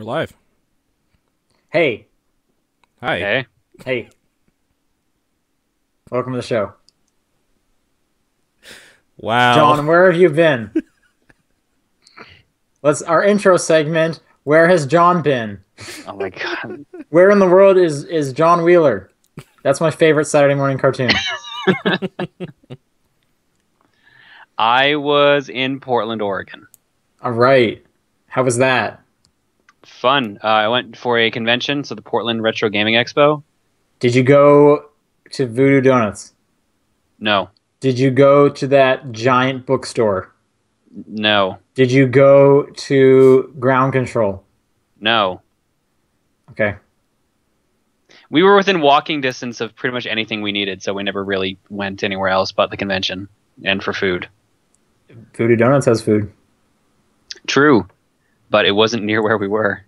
We're live. Hey, Hi. Okay. hey. Welcome to the show. Wow. Jon, where have you been? Let's our intro segment. Where has Jon been? Oh my god. Where in the world is is Jon Wheeler? That's my favorite Saturday morning cartoon. I was in Portland, Oregon. All right. How was that? Fun. Uh, I went for a convention, so the Portland Retro Gaming Expo. Did you go to Voodoo Donuts? No, Did you go to that giant bookstore? no, Did you go to Ground Control? no. Okay. We were within walking distance of pretty much anything we needed, so we never really went anywhere else but the convention and for food. Voodoo Donuts has food. True, but it wasn't near where we were.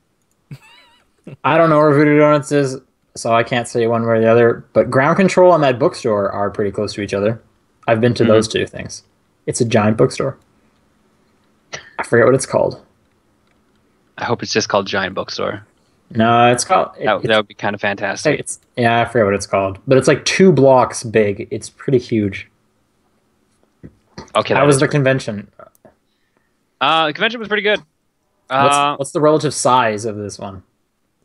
I don't know where Voodoo Donuts is, so I can't say one way or the other. But Ground Control and that bookstore are pretty close to each other. I've been to Mhm. those two things. It's a giant bookstore. I forget what it's called. I hope it's just called Giant Bookstore. No, it's called. it- That, it's, that would be kind of fantastic. it's yeah, I forget what it's called, but it's like two blocks big. It's pretty huge. Okay, How that was the convention? uh, the convention was pretty good. What's, Uh, what's the relative size of this one?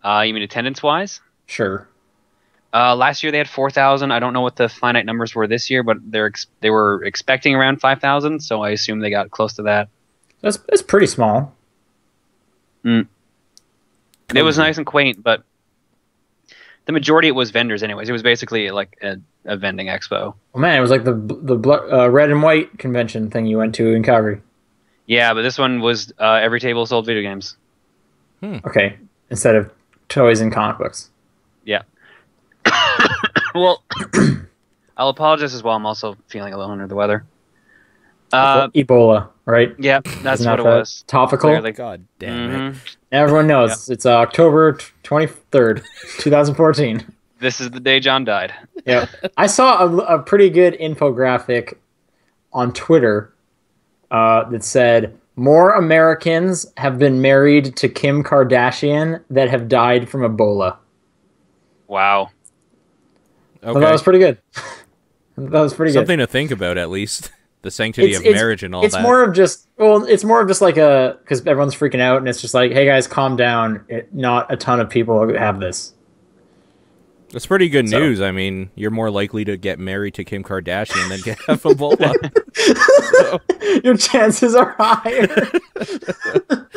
uh, you mean attendance wise? Sure. Uh, last year they had four thousand. I don't know what the finite numbers were this year, but they're ex- they were expecting around five thousand, so I assume they got close to that. That's that's pretty small. It was nice and quaint, but the majority it was vendors, anyways. It was basically like a, a vending expo. Oh man, it was like the the uh, red and white convention thing you went to in Calgary. Yeah, but this one was uh, every table sold video games. Okay, instead of toys and comic books. Yeah. well, I'll apologize as well. I'm also feeling a little under the weather. Uh, Ebola, right? yeah, that's Isn't what that it was. Topical. Clearly. God damn it. Mhm. Everyone knows it's uh, October twenty third, two thousand fourteen. This is the day Jon died. Yeah, I saw a, a pretty good infographic on Twitter uh, that said more Americans have been married to Kim Kardashian that have died from Ebola. Wow. Okay. thought that was pretty good. that was pretty good. Something to think about, at least. The sanctity It's- of it's- marriage and all it's that. more of just well it's more of just like a because everyone's freaking out and it's just like hey guys calm down it, not a ton of people have this That's pretty good So- news. I mean, you're more likely to get married to Kim Kardashian than get have Ebola. your chances are higher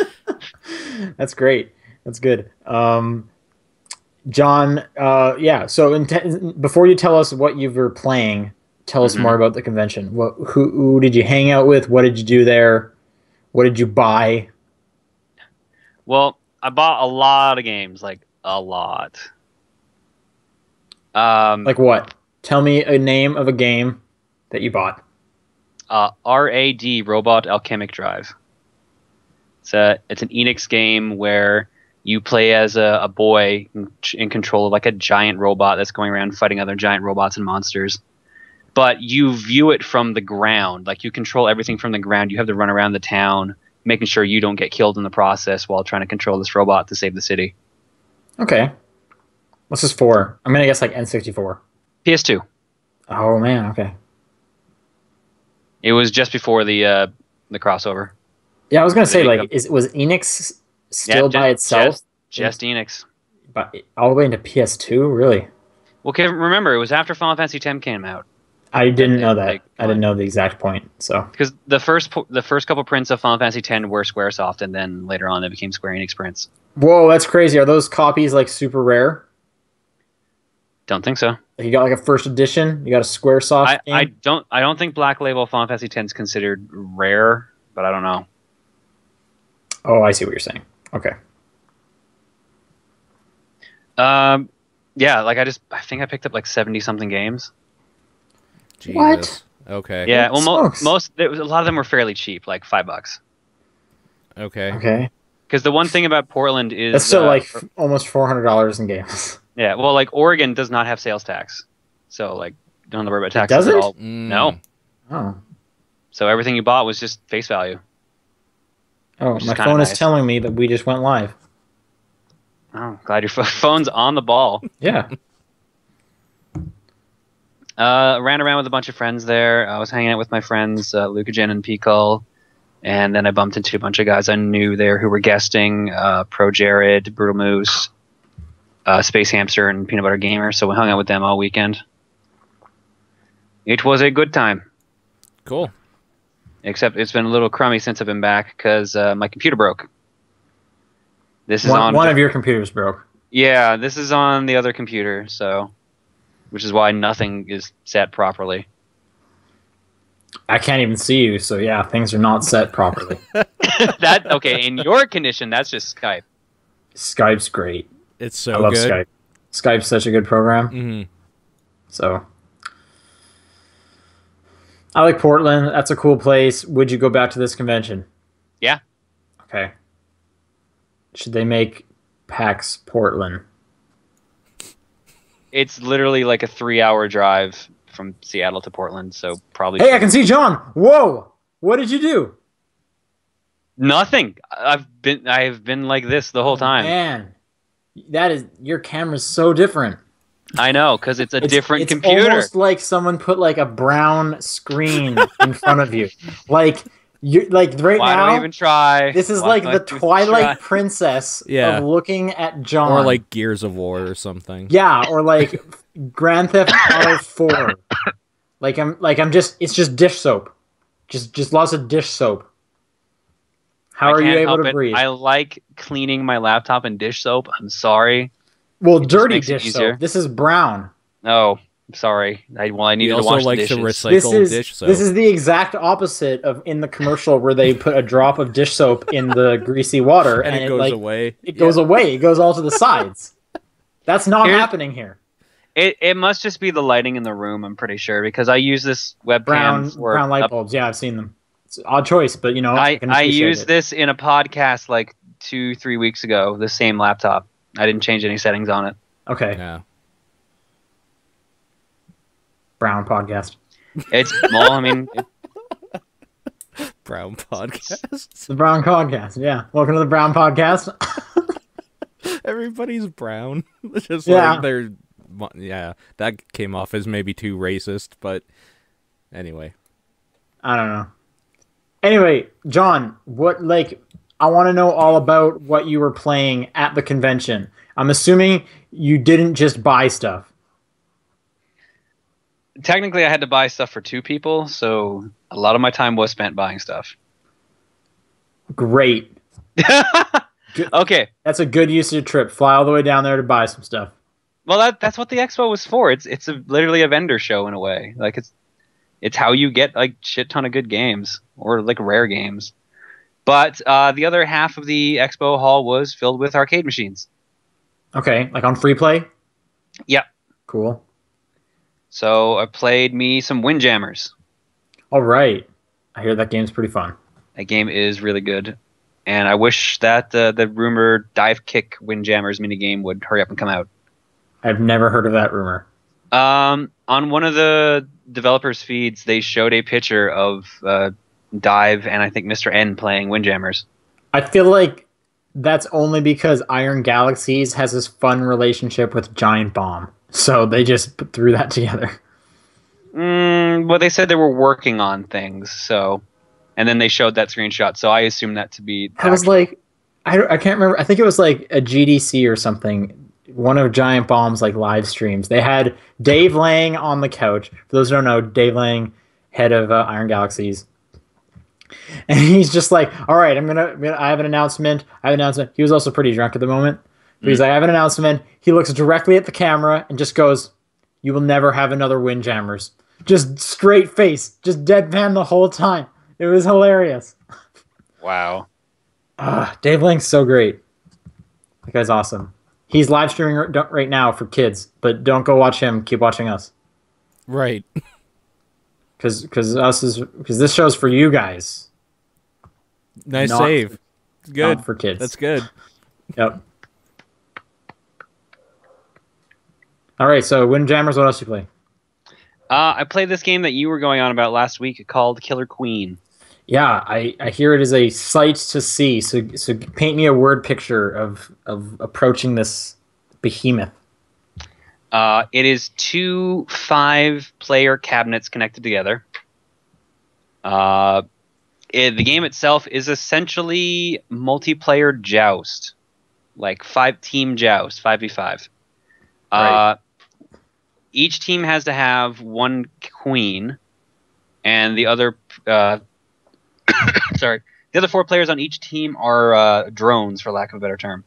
that's great that's good um jon uh yeah so in te- before you tell us what you were playing tell us Mhm. more about the convention what who, who did you hang out with what did you do there what did you buy Well, I bought a lot of games, like a lot. Um, like what tell me a name of a game that you bought uh, RAD Robot Alchemic Drive. It's a it's an Enix game where you play as a, a boy in, in control of like a giant robot that's going around fighting other giant robots and monsters. But you view it from the ground, like you control everything from the ground. You have to run around the town, making sure you don't get killed in the process while trying to control this robot to save the city. okay what's this for i'm gonna guess like n64 PS2. oh man okay It was just before the uh, the crossover. Yeah, I was gonna say like, is was Enix still Yeah, by itself, Just, just Enix. but all the way into PS2? Really? Well, okay, remember it was after Final Fantasy X came out I didn't they- know that. they- I didn't know the exact point. So because the first the first couple prints of Final Fantasy X were SquareSoft, and then later on they became Square Enix prints. whoa, that's crazy. Are those copies like super rare? Don't think so. Like you got like a first edition. You got a SquareSoft I, game. I don't I don't think Black Label Final Fantasy X is considered rare, but I don't know. oh, I see what you're saying. Okay. Um, yeah, like I just I think I picked up like seventy something games. Jesus. What? Okay. Yeah, well, mo- most there was, a lot of them were fairly cheap, like five bucks. Okay. Okay. Because the one thing about Portland is That's still uh, like f- almost four hundred dollars in games. yeah, well, like Oregon does not have sales tax, so like don't have to worry about taxes at all. Mm. No. Oh. So everything you bought was just face value. Oh, is my kinda phone is nice. telling me that we just went live. Oh, glad your phone's on the ball. Yeah. Uh, ran around with a bunch of friends there. I was hanging out with my friends, uh, Luca Jen and Pikal. And then I bumped into a bunch of guys I knew there who were guesting uh, Pro Jared, Brutal Moose, uh, Space Hamster, and Peanut Butter Gamer. So we hung out with them all weekend. It was a good time. Cool. Except it's been a little crummy since I've been back because uh, my computer broke. This is One, on one of your computers broke. Yeah, this is on the other computer, so which is why nothing is set properly. I can't even see you, so yeah, things are not set properly. that okay, in your condition, that's just Skype. Skype's great. It's so I love good. Skype. Skype's such a good program. hmm So I like Portland. That's a cool place. Would you go back to this convention? Yeah. Okay. Should they make PAX Portland? It's literally like a three-hour drive from Seattle to Portland, so probably Hey, I can see Jon. Whoa! What did you do? nothing. I've been I've been like this the whole time. Man, that is your camera's so different. I know because it's a It's- different it's computer. It's almost like someone put like a brown screen in front of you. Like you like right Why now. do I even try? This is Why like the Twilight try? Princess Yeah. of looking at Jon. Or like Gears of War or something. yeah, or like Grand Theft Auto Four. Like I'm like I'm just it's just dish soap, just just lots of dish soap. How I are you able to it. breathe? I like cleaning my laptop in dish soap. I'm sorry. well, it dirty dish soap. This is brown. Oh, I'm sorry. I well, I He needed to also wash likes the to dishes. recycle This is dish soap. this is the exact opposite of in the commercial where they put a drop of dish soap in the greasy water and, and, it goes like away. it goes away. It goes all to the sides. That's not Here's- happening here. It it must just be the lighting in the room. I'm pretty sure because I use this webcam Brown for brown light up- bulbs. Yeah, I've seen them. It's an odd choice, but you know I can I used it. this in a podcast like two three weeks ago. The same laptop. I didn't change any settings on it. Okay, Yeah. brown podcast. It's well, I mean, it- Brown podcast. It's the brown podcast. Yeah, welcome to the brown podcast. Everybody's brown. It's just Yeah. like they're yeah, that came off as maybe too racist, but anyway. I don't know. Anyway, Jon, what like I want to know all about what you were playing at the convention. I'm assuming you didn't just buy stuff. technically, I had to buy stuff for two people, so a lot of my time was spent buying stuff. Great. okay, That's a good use of your trip. Fly all the way down there to buy some stuff. well that that's what the expo was for. It's it's a, literally a vendor show in a way. Like it's it's how you get like shit ton of good games or like rare games. But uh, the other half of the expo hall was filled with arcade machines. Okay, like on free play? Yep. Cool. So I played me some Windjammers. All right. I hear that game's pretty fun. That game is really good, and I wish that uh, the rumored Divekick Windjammers minigame would hurry up and come out. I've never heard of that rumor. Um, on one of the developers' feeds, they showed a picture of uh, Dive and I think Mr. N playing Windjammers. I feel like that's only because Iron Galaxies has this fun relationship with Giant Bomb. So they just threw that together. Mm, well, they said they were working on things, so, and then they showed that screenshot. So I assume that to be. I was like, I, I can't remember. I think it was like a GDC or something. One of Giant Bomb's like live streams. They had Dave Lang on the couch. For those who don't know, Dave Lang, head of uh, Iron Galaxies. And he's just like, all right, I'm gonna, I have an announcement. I have an announcement. He was also pretty drunk at the moment. But he's like, I have an announcement. He looks directly at the camera and just goes, "You will never have another Windjammers." Just straight face, just deadpan the whole time. It was hilarious. wow. Ah, Dave Lang's so great. That guy's awesome. He's live streaming right now for kids, but don't go watch him. Keep watching us, Right. because because us is because this show's for you guys, Nice Not- save. Good. not for kids. That's good. Yep. All right, so Windjammers. What else you play? Uh, I played this game that you were going on about last week called Killer Queen. Yeah, I, I hear it is a sight to see. So so paint me a word picture of of approaching this behemoth. Uh, it is two five-player cabinets connected together. Uh, it, the game itself is essentially multiplayer joust, like five-team joust, five v five. Right. Uh, each team has to have one queen, and the other, uh, sorry, the other four players on each team are uh, drones, for lack of a better term.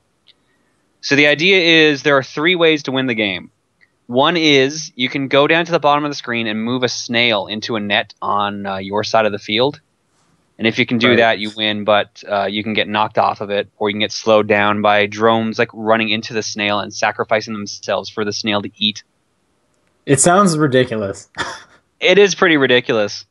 So the idea is there are three ways to win the game. One is you can go down to the bottom of the screen and move a snail into a net on uh, your side of the field. And if you can do Right. that, you win, but uh, you can get knocked off of it, or you can get slowed down by drones like running into the snail and sacrificing themselves for the snail to eat. It sounds ridiculous. It is pretty ridiculous.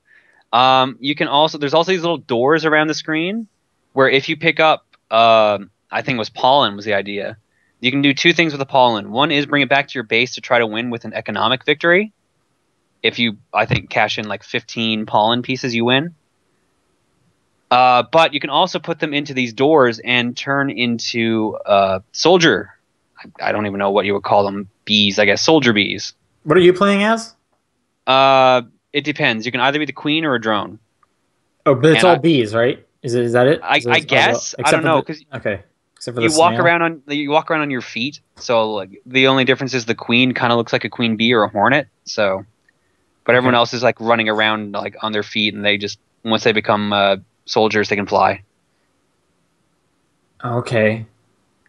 Um, you can also there's also these little doors around the screen where if you pick up, um I think it was pollen was the idea. You can do two things with the pollen. One is bring it back to your base to try to win with an economic victory. If you, I think, cash in like 15 pollen pieces, you win. Uh, but you can also put them into these doors and turn into uh, soldier. I, I don't even know what you would call them. Bees, I guess. Soldier bees. what are you playing as? Uh, it depends. You can either be the queen or a drone. Oh, but it's And all I- bees, right? Is it is that it? I, Is I guess. I don't know because okay. Except for the you walk snail? around on you walk around on your feet. So like the only difference is the queen kind of looks like a queen bee or a hornet. So, but everyone Okay. else is like running around like on their feet, and they just once they become uh, soldiers, they can fly. Okay.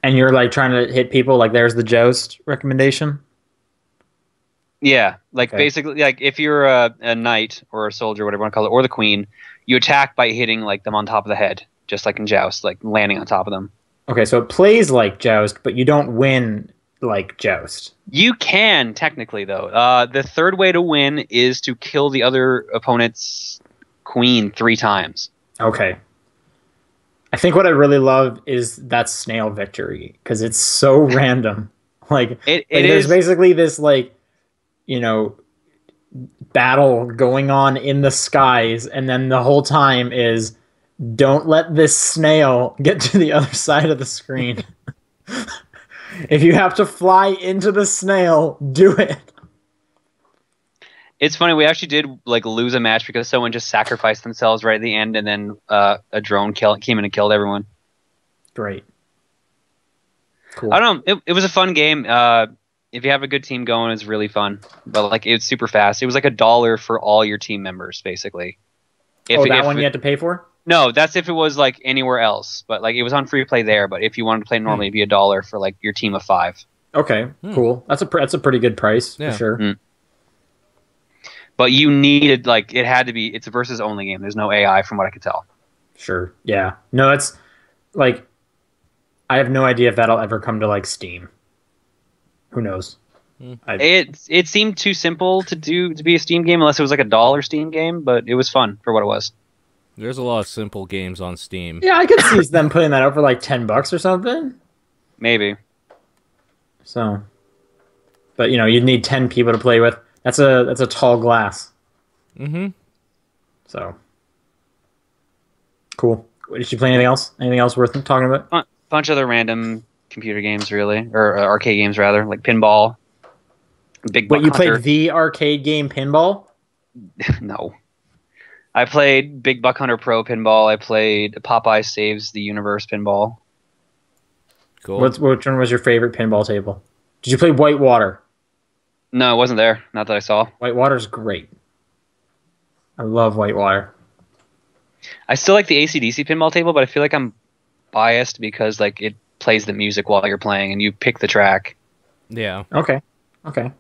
And you're like trying to hit people. Like there's the joust recommendation. Yeah, like Okay. basically, like if you're a, a knight or a soldier, whatever you want to call it, or the queen, you attack by hitting like them on top of the head, just like in joust, like landing on top of them. Okay, so it plays like joust, but you don't win like joust. You can technically though. Uh, the third way to win is to kill the other opponent's queen three times. Okay. I think what I really love is that snail victory because it's so random. Like, It, like it there's is basically this like, you know, battle going on in the skies, and then the whole time is don't let this snail get to the other side of the screen. if you have to fly into the snail, do it. It's funny. We actually did like lose a match because someone just sacrificed themselves right at the end, and then uh, a drone kill, came in and killed everyone. Great. Cool. I don't know. It, it was a fun game. Uh, if you have a good team going, it's really fun. But like, it's super fast. It was like a dollar for all your team members, basically. If, oh, that if one you had to pay for? No, that's if it was like anywhere else. But like, it was on free play there. But if you wanted to play normally, it'd be a dollar for like your team of five. Okay, Hmm. cool. That's a pr- that's a pretty good price Yeah. for sure. Mm. But you needed like it had to be. It's a versus only game. There's no AI from what I could tell. Sure. Yeah. No, that's like I have no idea if that'll ever come to like Steam. Who knows? I, It it seemed too simple to do to be a Steam game unless it was like a dollar Steam game. But it was fun for what it was. There's a lot of simple games on Steam. yeah, I could see them putting that out for like ten bucks or something. Maybe. So, but you know, you'd need ten people to play with. That's a that's a tall glass. Mm-hmm. So, cool. Did you play anything else? Anything else worth talking about? A bunch of other random computer games, really, or uh, arcade games rather, like pinball. Big What you Hunter. played the arcade game pinball? no. I played Big Buck Hunter Pro pinball. I played Popeye Saves the Universe pinball. Cool. What's which one was your favorite pinball table? Did you play Whitewater? No, it wasn't there. Not that I saw. Whitewater's great. I love Whitewater. I still like the ACDC pinball table, but I feel like I'm biased because like it plays the music while you're playing and you pick the track. yeah. Okay. Okay.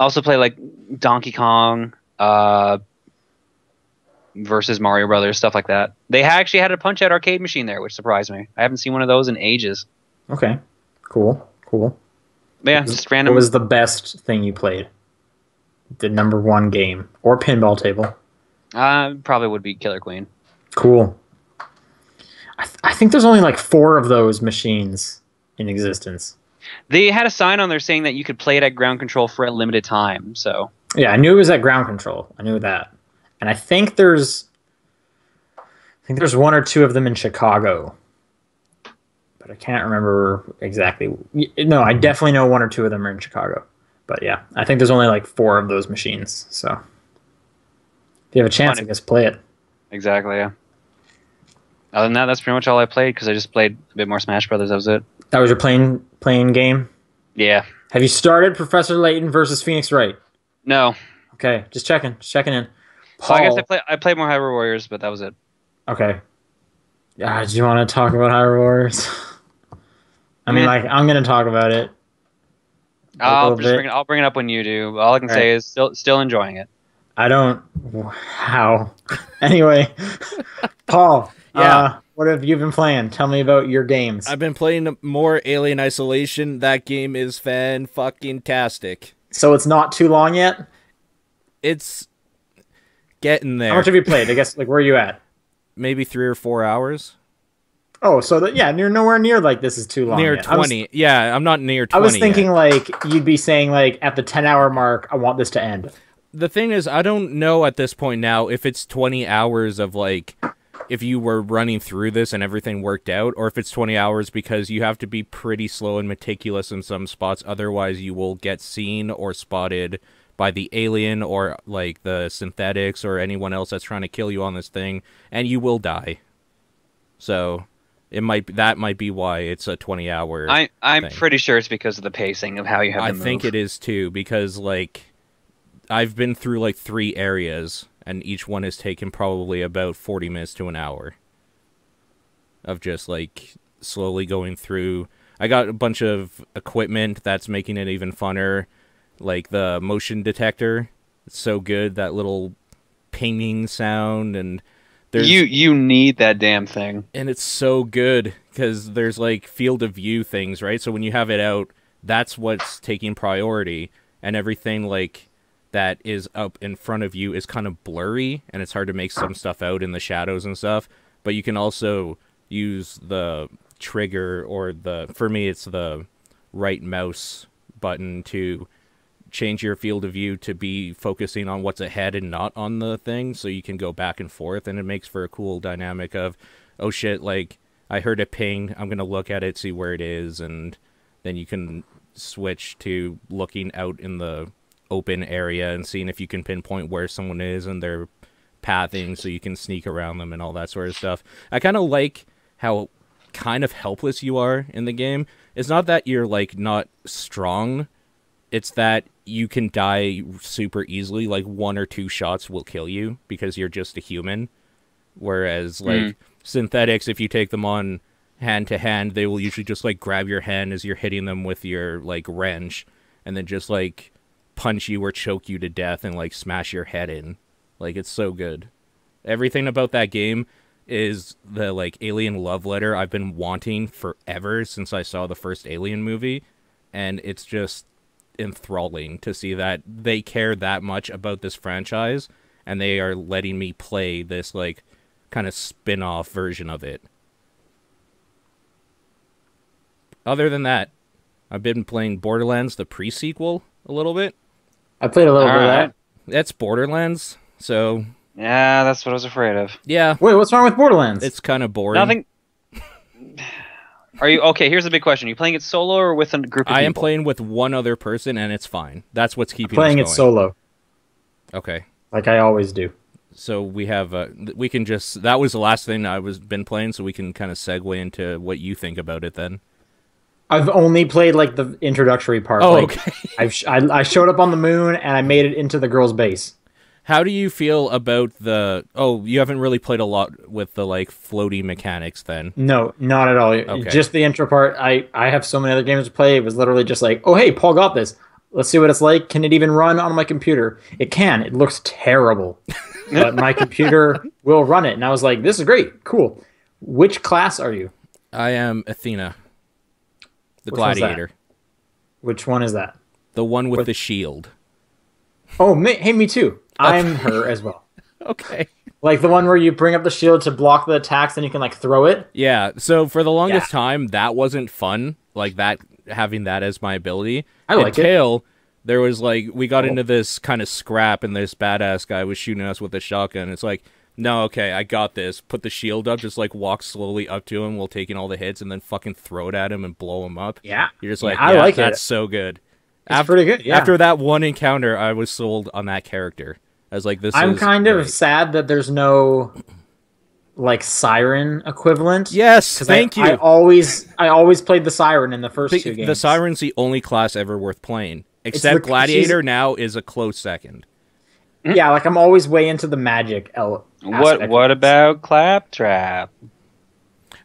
I also play like Donkey Kong uh, versus Mario Brothers, stuff like that. They actually had a Punch Out arcade machine there, which surprised me. I haven't seen one of those in ages. Okay. Cool. Cool. But yeah, just random. What was the best thing you played? The number one game or pinball table? uh, probably would be Killer Queen. Cool. I, th- I think there's only like four of those machines in existence. They had a sign on there saying that you could play it at ground control for a limited time. So Yeah, I knew it was at ground control. I knew that. and I think there's, I think there's one or two of them in Chicago, but I can't remember exactly. No, I definitely know one or two of them are in Chicago. But yeah, I think there's only like four of those machines. So if you have a chance, Funny. I guess play it. Exactly. Yeah. Other than that, that's pretty much all I played because I just played a bit more Smash Brothers. That was it. That was your playing playing game. Yeah. Have you started Professor Layton versus Phoenix Wright? No. Okay, just checking, just checking in. So I guess I play I played more Hyrule Warriors, but that was it. Okay. Ah, do you want to talk about Hyrule Warriors? I mean, like, I'm gonna talk about it. I'll just bit. bring it, I'll bring it up when you do. All I can All say is still still enjoying it. I don't. How? anyway, Paul. Yeah. Uh, what have you been playing? Tell me about your games. I've been playing more Alien Isolation. That game is fan fucking tastic. so it's not too long yet. It's getting there. How much have you played? I guess like where are you at? Maybe three or four hours. Oh, so that yeah, you're nowhere near like this is too long. near yet. I was- twenty. yeah, I'm not near I was thinking yet. like you'd be saying like at the 10 hour mark, I want this to end. the thing is, I don't know at this point now if it's 20 hours of like if you were running through this and everything worked out, or if it's 20 hours because you have to be pretty slow and meticulous in some spots. Otherwise, you will get seen or spotted by the alien or like the synthetics or anyone else that's trying to kill you on this thing, and you will die. So. It might that might be why it's a 20 hour I I'm thing. pretty sure it's because of the pacing of how you have to I think it is too because like I've been through like three areas and each one has taken probably about 40 minutes to an hour of just like slowly going through. I got a bunch of equipment that's making it even funner like the motion detector. It's so good that little pinging sound and there's You you need that damn thing. and it's so good because there's like field of view things, right? So when you have it out, that's what's taking priority, and everything like that is up in front of you is kind of blurry, and it's hard to make some stuff out in the shadows and stuff. But you can also use the trigger or the for me it's the right mouse button to change your field of view to be focusing on what's ahead and not on the thing so you can go back and forth and it makes for a cool dynamic of oh shit like i heard a ping i'm going to look at it see where it is and then you can switch to looking out in the open area and seeing if you can pinpoint where someone is and their pathing so you can sneak around them and all that sort of stuff. I kind of like how kind of helpless you are in the game. It's not that you're like not strong. It's that you can die super easily like one or two shots will kill you because you're just a human. Whereas hmm. like synthetics if you take them on hand to hand they will usually just like grab your hand as you're hitting them with your like wrench and then just like punch you or choke you to death and like smash your head in like it's so good everything about that game is the like alien love letter I've been wanting forever since I saw the first Alien movie and it's just enthralling to see that they care that much about this franchise and they are letting me play this like kind of spin-off version of it. Other than that, I've been playing Borderlands the pre-sequel a little bit. I played a little bit of that. That's Borderlands, so Yeah, that's what I was afraid of. yeah, Wait, what's wrong with Borderlands? it's kind of boring. Nothing. Are you okay? Here's the big question: Are you playing it solo or with a group of people? I am playing with one other person and it's fine. That's what's keeping playing it us going. solo, Okay. like I always do. So we have uh, we can just that was the last thing I was been playing so we can kind of segue into what you think about it then. I've only played like the introductory part. Oh, like, okay. I've sh- I, I showed up on the moon and I made it into the girl's base. How do you feel about the Oh, you haven't really played a lot with the like floaty mechanics then. No, not at all. Okay. Just the intro part. I I have so many other games to play. It was literally just like, oh hey, Paul got this. Let's see what it's like. Can it even run on my computer? It can. It looks terrible, but my computer will run it. And I was like, this is great, cool. Which class are you? I am Athena. The Which gladiator. Which one is that? The one with What- the shield. Oh, me, hey, me too. I'm her as well. Okay. Like the one where you bring up the shield to block the attacks, and you can like throw it. Yeah, so for the longest Yeah. time that wasn't fun, like that having that as my ability. I like it. until There was like we got Oh. into this kind of scrap, and this badass guy was shooting us with a shotgun. It's like, no, okay, I got this. Put the shield up, just like walk slowly up to him while taking all the hits, and then fucking throw it at him and blow him up. Yeah. You're just Yeah, like, I yeah, like it. that's so good. It's Af- pretty good. Yeah. After that one encounter, I was sold on that character. I was like, this. I'm kind of sad that there's no like siren equivalent. Yes, Thank I, you. I always I always played the siren in the first the, two games. the siren's the only class ever worth playing. the- Except she's- gladiator now is a close second. Yeah, like I'm always way into the magic. El- What what about Claptrap?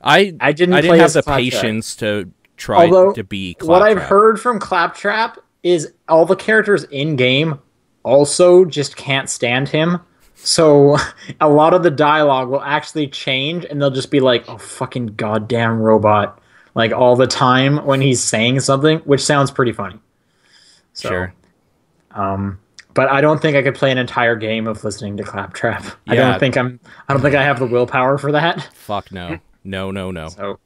I I didn't I play didn't have the Claptrap. patience to try Although, to be what I've heard from Claptrap is all the characters in game also just can't stand him. So a lot of the dialogue will actually change, and they'll just be like, "Oh fucking goddamn robot!" Like all the time when he's saying something, which sounds pretty funny. So, Sure. Um, but I don't think I could play an entire game of listening to Claptrap. I don't think I'm. I don't think I have the willpower for that. Fuck no. No, no, no. So,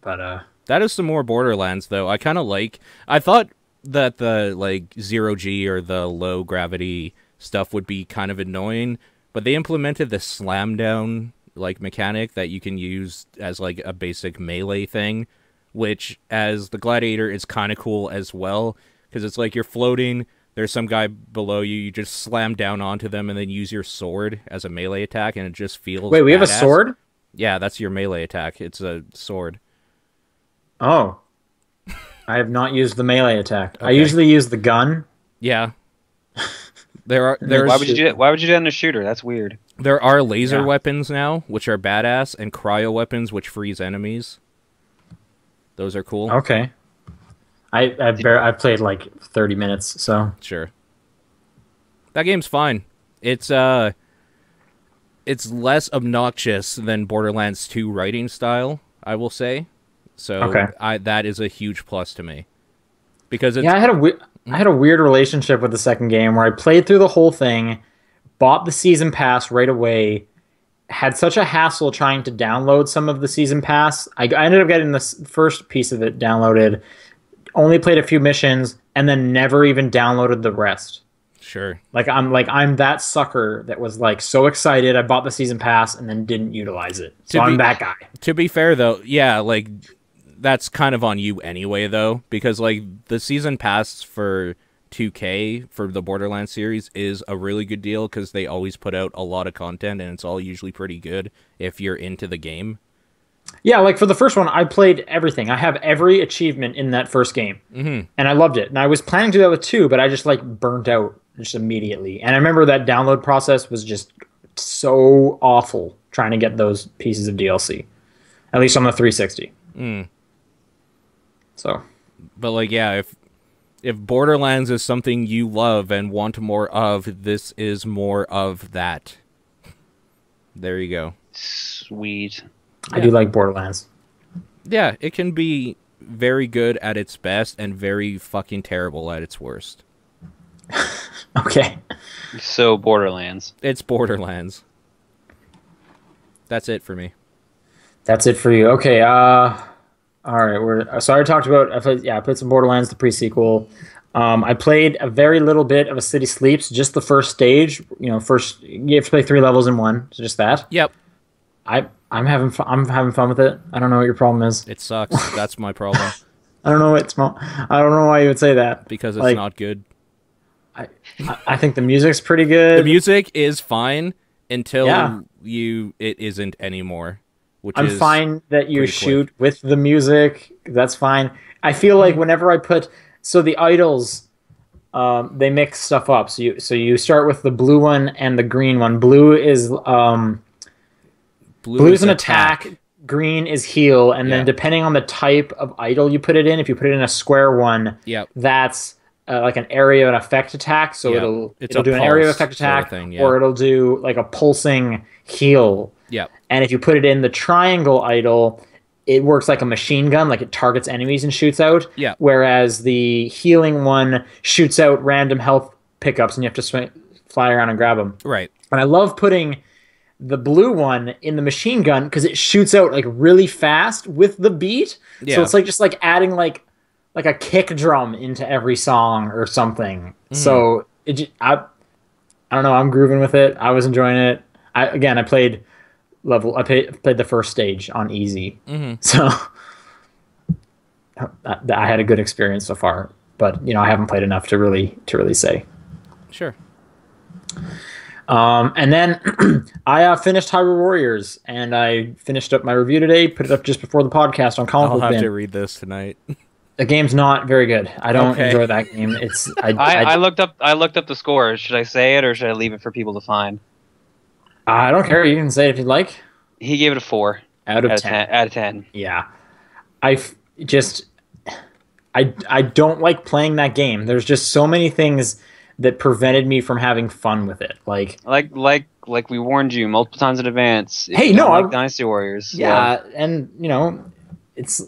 but uh, That is some more Borderlands though. I kind of like. I thought that the like zero G or the low gravity stuff would be kind of annoying, but they implemented the slam down like mechanic that you can use as like a basic melee thing, which as the gladiator is kind of cool as well because it's like you're floating. There's some guy below you. You just slam down onto them and then use your sword as a melee attack, and it just feels. wait, we have a sword. Yeah, that's your melee attack. It's a sword. Oh. I have not used the melee attack. I usually use the gun. Yeah. There are there's Why would you do that? Why would you do that in a shooter? That's weird. there are laser Yeah. weapons now, which are badass, and cryo weapons, which freeze enemies. Those are cool. Okay. I I, bar- I played like 30 minutes, so Sure. That game's fine. It's uh it's less obnoxious than Borderlands 2 writing style, I will say. So Okay. I that is a huge plus to me. Because it's yeah, I had a we- I had a weird relationship with the second game where I played through the whole thing, bought the season pass right away, had such a hassle trying to download some of the season pass. I, I ended up getting the first piece of it downloaded, only played a few missions, and then never even downloaded the rest. sure. Like I'm like I'm that sucker that was like so excited I bought the season pass and then didn't utilize it. So To I'm be- that guy. To be fair though, yeah, like that's kind of on you anyway though because like the season pass for 2K for the Borderlands series is a really good deal cuz they always put out a lot of content and it's all usually pretty good if you're into the game. Yeah, like for the first one, I played everything. I have every achievement in that first game, mm-hmm. and I loved it. And I was planning to do that with two, but I just like burnt out just immediately. And I remember that download process was just so awful trying to get those pieces of DLC, at least on the 360. So But like yeah, if if Borderlands is something you love and want more of, this is more of that. There you go. Sweet. I do like Borderlands. Yeah, it can be very good at its best and very fucking terrible at its worst. Okay. So Borderlands. It's Borderlands. That's it for me. That's it for you. Okay. Uh, all right. We're so I talked about. I played, yeah, I played some Borderlands, the pre-sequel. Um, I played a very little bit of a City Sleeps, just the first stage. You know, first you have to play three levels in one, so just that. Yep, I I'm having fun, I'm having fun with it. I don't know what your problem is. it sucks. That's my problem I don't know what small. I don't know why you would say that. because it's Like- not good. I, I think the music's pretty good. The music is fine until Yeah. you it isn't anymore. Which I'm fine that you shoot with the music. That's fine. I feel like whenever I put so the idols, um, they mix stuff up. So you so you start with the blue one and the green one. Blue is um, blue, blue is an attack. Green is heal, and Yeah. then depending on the type of idol you put it in, if you put it in a square one, Yep. that's uh, like an area of effect attack. So Yeah. it'll It's it'll do an area of effect sort of attack, thing, yeah. or it'll do like a pulsing heal. Yep. And if you put it in the triangle idol, it works like a machine gun, like it targets enemies and shoots out. Yeah. Whereas the healing one shoots out random health pickups, and you have to fly around and grab them. Right. And I love putting the blue one in the machine gun because it shoots out like really fast with the beat. Yeah. So it's like just like adding like like a kick drum into every song or something. Mm. So it I I don't know, I'm grooving with it. I was enjoying it. I again, I played level I played, played the first stage on easy. Mm-hmm. So I, I had a good experience so far, but you know, I haven't played enough to really to really say. Sure. Um, and then I uh, finished Hyrule Warriors, and I finished up my review today. Put it up just before the podcast on Comic I'll Book have Bin. to read this tonight. The game's not very good. I don't Okay. enjoy that game. It's I, I, I, I looked up I looked up the scores. Should I say it or should I leave it for people to find? I don't care. You can say it if you'd like. He gave it a four Out of out of ten. ten. Out of ten. Yeah, I f- just I I don't like playing that game. There's just so many things that prevented me from having fun with it. Like Like like like we warned you multiple times in advance. Hey, no, like I- Dynasty Warriors. yeah, and you know, it's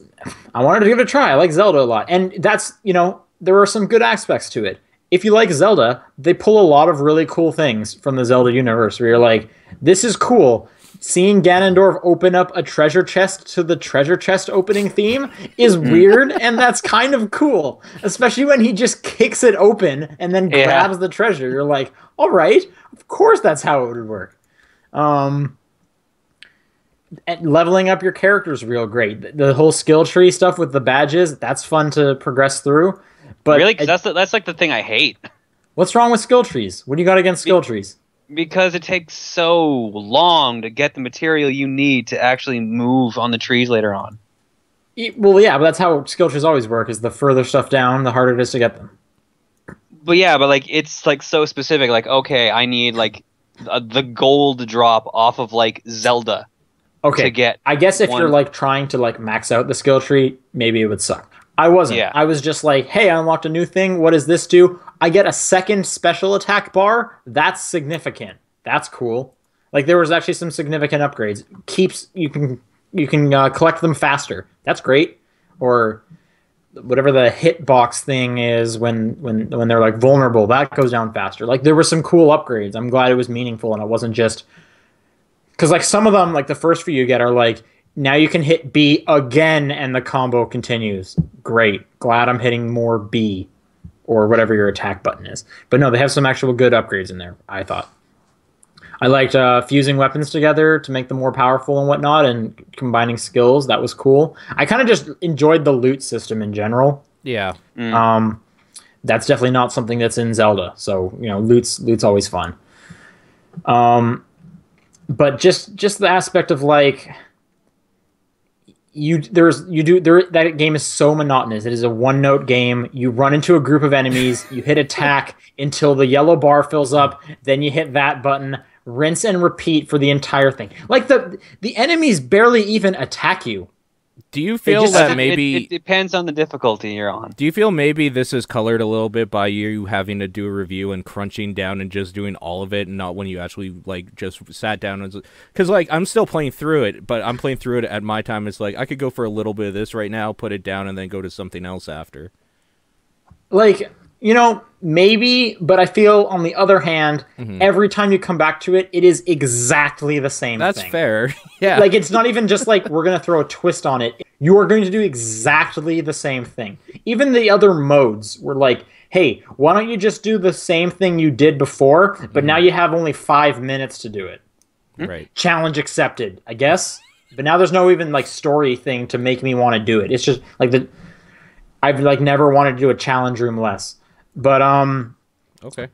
I wanted to give it a try. I like Zelda a lot, and that's you know there are some good aspects to it. If you like Zelda, they pull a lot of really cool things from the Zelda universe. Where you're like, this is cool. Seeing Ganondorf open up a treasure chest to the treasure chest opening theme is weird, and that's kind of cool. Especially when he just kicks it open and then Yeah. grabs the treasure. You're like, all right, of course that's how it would work. Um, leveling up your characters real great. The- The whole skill tree stuff with the badges, that's fun to progress through. But really? I- that's the, that's like the thing I hate what's wrong with skill trees? What do you got against skill trees? Because it takes so long to get the material you need to actually move on the trees later on. Well, yeah, but that's how skill trees always work. Is the further stuff down, the harder it is to get them. But yeah, but like it's like so specific. Like okay, I need like th- the gold drop off of like Zelda Okay, to get. I guess if one- you're like trying to like max out the skill tree, maybe it would suck. I wasn't. Yeah. I was just like, hey, I unlocked a new thing. What does this do? I get a second special attack bar. That's significant. That's cool. Like there was actually some significant upgrades. Keeps you can you can uh, collect them faster. That's great. Or whatever the hitbox thing is when when when they're like vulnerable, that goes down faster. Like there were some cool upgrades. I'm glad it was meaningful and it wasn't just because like some of them, like the first few you get are like now you can hit B again and the combo continues. Great. Glad I'm hitting more B or whatever your attack button is. But no, they have some actual good upgrades in there. I thought. I liked uh, fusing weapons together to make them more powerful and whatnot, and combining skills. That was cool. I kind of just enjoyed the loot system in general. Yeah. Um, that's definitely not something that's in Zelda. So you know, loot's loot's always fun. Um, but just just the aspect of like you there's you do there that game is so monotonous. It is a one note game. You run into a group of enemies, you hit attack until the yellow bar fills up, then you hit that button, rinse and repeat for the entire thing. Like the the enemies barely even attack you. Do you feel just- that It- maybe it, depends on the difficulty you're on. Do you feel maybe this is colored a little bit by you having to do a review and crunching down and just doing all of it, and not when you actually like just sat down and because like I'm still playing through it, but I'm playing through it at my time. It's like I could go for a little bit of this right now, put it down, and then go to something else after. like you know maybe but i feel on the other hand Mm-hmm. every time you come back to it it is exactly the same That's thing. fair. yeah. like it's not even just like we're gonna throw a twist on it. You are going to do exactly the same thing. Even the other modes were like hey why don't you just do the same thing you did before but now you have only five minutes to do it. Right. challenge accepted i guess. But now there's no even like story thing to make me want to do it. It's just like the i've like never wanted to do a challenge room less but um Okay.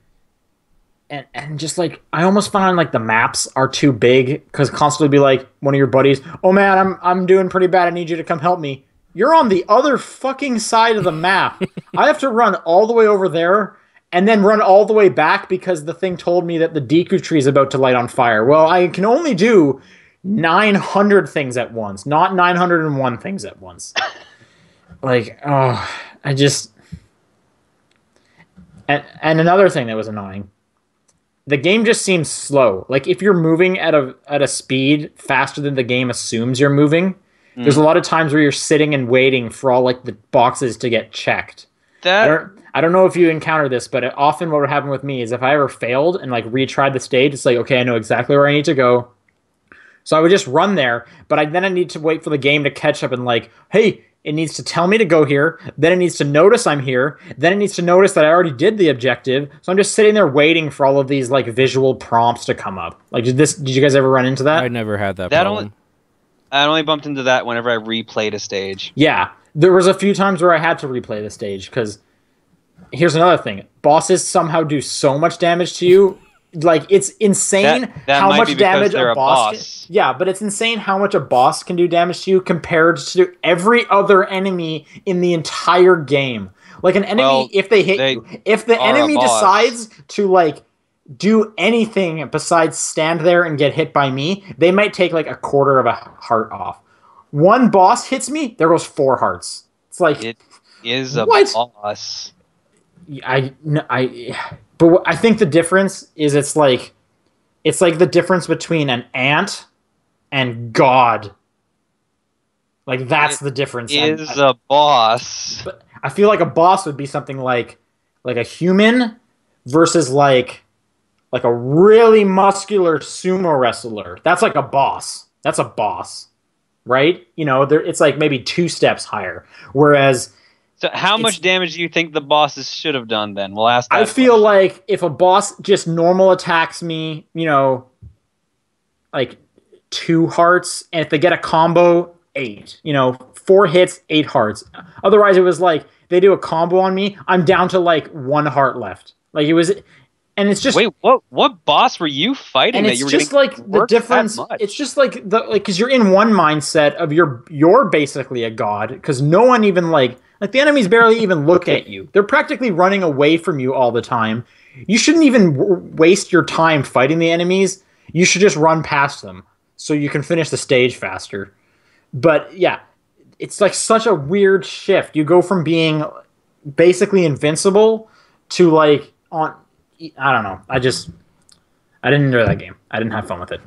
and, and just like I almost find like the maps are too big because constantly be like one of your buddies, oh man, I'm I'm doing pretty bad. I need you to come help me. You're on the other fucking side of the map. I have to run all the way over there and then run all the way back because the thing told me that the Deku tree is about to light on fire. Well, I can only do 900 things at once, not 901 things at once. like, oh, I just. And, and another thing that was annoying the game just seems slow. Like if you're moving at a at a speed faster than the game assumes you're moving, there's a mm. lot of times where you're sitting and waiting for all like the boxes to get checked. I That don't, I don't know if you encounter this, but it, often what would happen with me is if I ever failed and like retried the stage, it's like okay, I know exactly where I need to go. So I would just run there, but I then I need to wait for the game to catch up and like, hey, it needs to tell me to go here. Then it needs to notice I'm here. Then it needs to notice that I already did the objective. So I'm just sitting there waiting for all of these like visual prompts to come up. Like, did this? Did you guys ever run into that? I never had that, That problem. only- I only bumped into that whenever I replayed a stage. Yeah, there was a few times where I had to replay the stage because here's another thing: bosses somehow do so much damage to you. Like it's insane That- that how much damage a a boss. boss. Can, yeah, but it's insane how much a boss can do damage to you compared to every other enemy in the entire game. Like an enemy, Well, if they hit they you, if the enemy decides to like do anything besides stand there and get hit by me, they might take like a quarter of a heart off. One boss hits me, there goes four hearts. It's like It is a What? boss. I I but what- I think the difference is it's like it's like the difference between an ant and God. Like that's It the difference. Is I, a boss. but I feel like a boss would be something like like a human versus like like a really muscular sumo wrestler. That's like a boss. That's a boss. Right? You know, there it's like maybe two steps higher. Whereas So how much damage do you think the bosses should have done then? We'll ask that. I feel question. like if a boss just normal attacks me, you know, like two hearts, and if they get a combo, eight. You know, four hits, eight hearts. Otherwise, it was like they do a combo on me, I'm down to like one heart left. Like it was, and it's just Wait, what what boss were you fighting and that it's you were just like the difference it's just like the like because you're in one mindset of you're you're basically a god because no one even like like the enemies barely even look at you they're practically running away from you all the time you shouldn't even w- waste your time fighting the enemies you should just run past them so you can finish the stage faster but yeah it's like such a weird shift you go from being basically invincible to like on i don't know i just I didn't enjoy that game. I didn't have fun with it.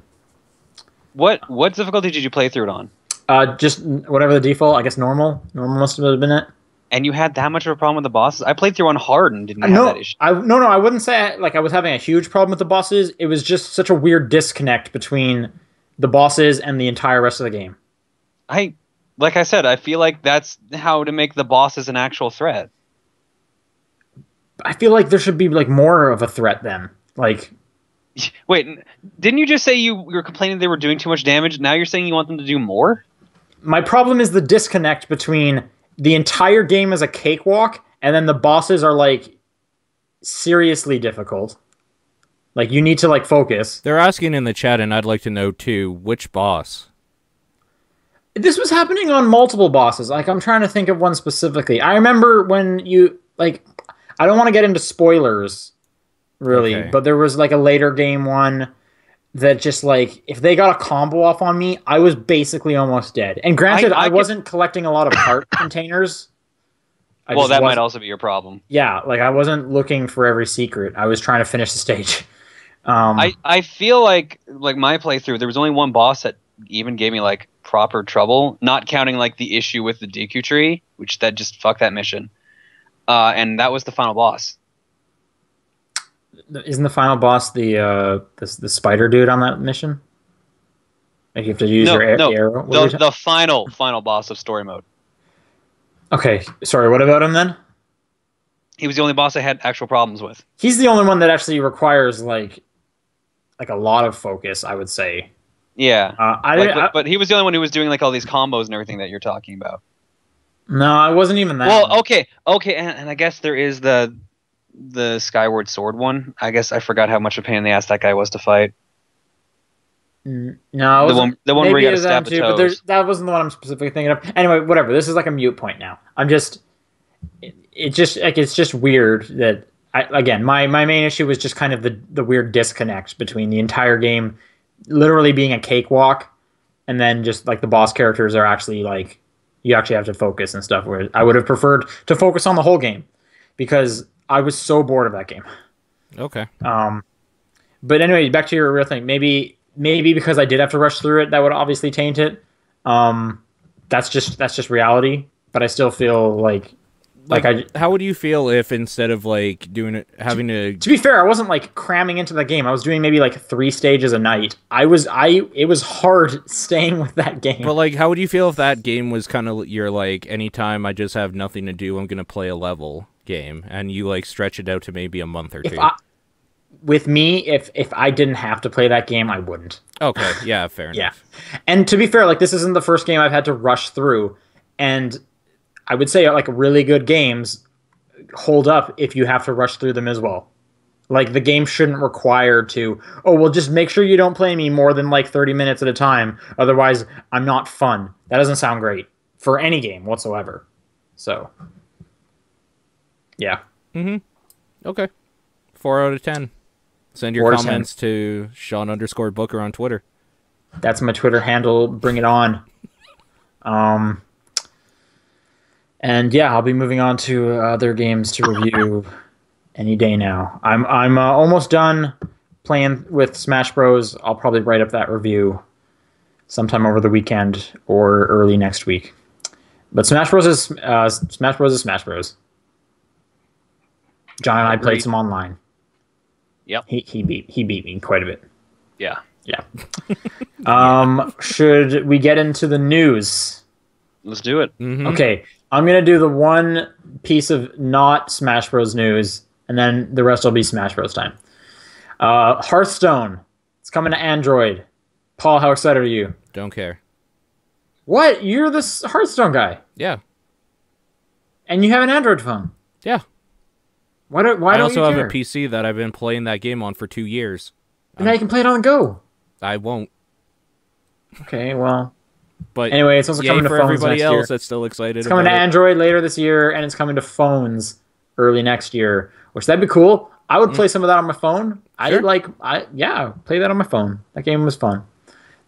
What what difficulty did you play through it on? Uh, just whatever the default. I guess normal. Normal must have been it. And you had that much of a problem with the bosses? I played through on hard and didn't have no, that issue. I no no. I wouldn't say I, like I was having a huge problem with the bosses. It was just such a weird disconnect between the bosses and the entire rest of the game. I like I said, I feel like that's how to make the bosses an actual threat. I feel like there should be like more of a threat then. Like Wait, didn't you just say you, you were complaining they were doing too much damage? Now you're saying you want them to do more? my problem is the disconnect between the entire game is a cakewalk and then the bosses are like seriously difficult. Like you need to like focus. They're asking in the chat, and I'd like to know too, which boss? this was happening on multiple bosses. Like I'm trying to think of one specifically. I remember when you like I don't want to get into spoilers really, Okay. but there was like a later game one that just like if they got a combo off on me, I was basically almost dead. And granted, I- I, I wasn't collecting a lot of heart containers. I well, that might also be your problem. Yeah, like I wasn't looking for every secret. I was trying to finish the stage. Um, I, I feel like like my playthrough, there was only one boss that even gave me like proper trouble, not counting like the issue with the Deku tree, which that just fucked that mission. Uh, and that was the final boss. Isn't the final boss the uh the, the spider dude on that mission? Like you have to use No, your a- no, arrow. What The, the final final boss of story mode. Okay, sorry. What about him then? He was the only boss I had actual problems with. He's the only one that actually requires like like a lot of focus. I would say. Yeah. Uh, I, Like, but, I but he was the only one who was doing like all these combos and everything that you're talking about. no, I wasn't even that. Well, okay, okay, and, and I guess there is the the Skyward Sword one. I guess I forgot how much of a pain in the ass that guy was to fight. Mm, no, The one- the one where you gotta stab one the too, but that wasn't the one I'm specifically thinking of. Anyway, whatever. This is like a mute point now. I'm just. It, it just like it's just weird that I, again my my main issue was just kind of the the weird disconnect between the entire game literally being a cakewalk and then just like the boss characters are actually like you actually have to focus and stuff where I would have preferred to focus on the whole game because I was so bored of that game. Okay. Um, but anyway, back to your real thing. Maybe maybe because I did have to rush through it, that would obviously taint it. Um, that's just that's just reality. But I still feel like like, Like, I- how would you feel if instead of like doing it, having to To be fair, I wasn't like cramming into the game. I was doing maybe like three stages a night. I was I it was hard staying with that game. But like, how would you feel if that game was kind of your like anytime I just have nothing to do, I'm gonna play a level game, and you like stretch it out to maybe a month or if two? I, with me, if if I didn't have to play that game, I wouldn't. Okay, yeah, fair enough. Yeah. And to be fair, like this isn't the first game I've had to rush through, and I would say like really good games hold up if you have to rush through them as well. Like the game shouldn't require to. Oh well, just make sure you don't play me more than like thirty minutes at a time. Otherwise, I'm not fun. That doesn't sound great for any game whatsoever. So, yeah. Mm-hmm. Okay, four out of ten. Send your Four out of 10. comments to Sean underscore Booker on Twitter. That's my Twitter handle. Bring it on. Um, and yeah, I'll be moving on to other games to review any day now. I'm I'm uh, almost done playing with Smash Bros. I'll probably write up that review sometime over the weekend or early next week. But Smash Bros. is uh, Smash Bros. is Smash Bros. Jon and I played some online. Yep. He he beat he beat me quite a bit. Yeah. Yeah. um, should we get into the news? Let's do it. Mhm. Okay, I'm gonna do the one piece of not Smash Bros. news, and then the rest will be Smash Bros. time. Uh, Hearthstone. It's coming to Android. Paul, how excited are you? Don't care. What? You're the Hearthstone guy, Yeah, and you have an Android phone. yeah. Why don't Why I don't also you have a PC that I've been playing that game on for two years. And now you can play it on Go. I won't. Okay, well, But anyway, it's also coming to for phones everybody else year. that's still excited. It's coming to it. Android later this year, and it's coming to phones early next year. Which that'd be cool. I would play some of that on my phone. Sure. I Mm. Like, I yeah, play that on my phone. That game was fun.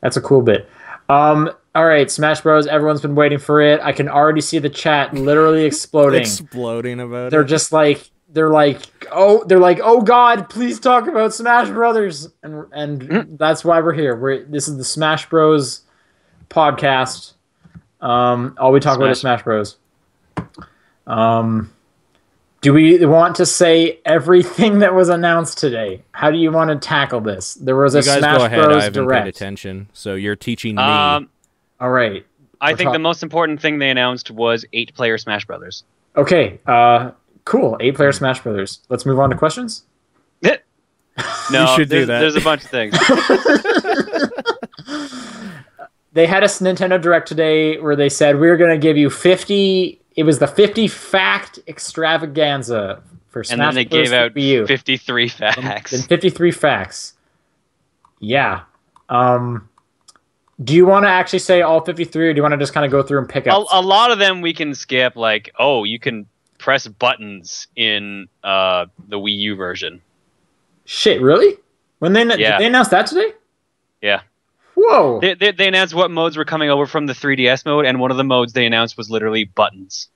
That's a cool bit. Um, all right, Smash Bros. Everyone's been waiting for it. I can already see the chat literally exploding. exploding about it. they're it. just like they're like oh they're like oh god please talk about smash brothers. And and Mm. that's why we're here. We're this is the smash bros podcast. Um all we talk about is smash. Bros. Um do we want to say everything that was announced today? How do you want to tackle this? There was a You guys smash go ahead. bros I haven't paid direct. attention, so you're teaching me. Um, all right. I We're think talk- the most important thing they announced was eight player Smash Brothers. okay uh cool eight player smash brothers let's move on to questions No, should do that. there's a bunch of things. they had a Nintendo Direct today where they said we're going to give you 50. It was the 50 fact extravaganza for Smash and then they Bros. gave out Wii U. 53 facts. and 53 facts. Yeah. Um, do you want to actually say all 53, or do you want to just kind of go through and pick a, up? a lot of them we can skip like oh you can press buttons in uh, the wii u version Shit, really? When they Yeah. did they announce that today? yeah Whoa! they, they, they announced what modes were coming over from the 3ds mode and one of the modes they announced was literally buttons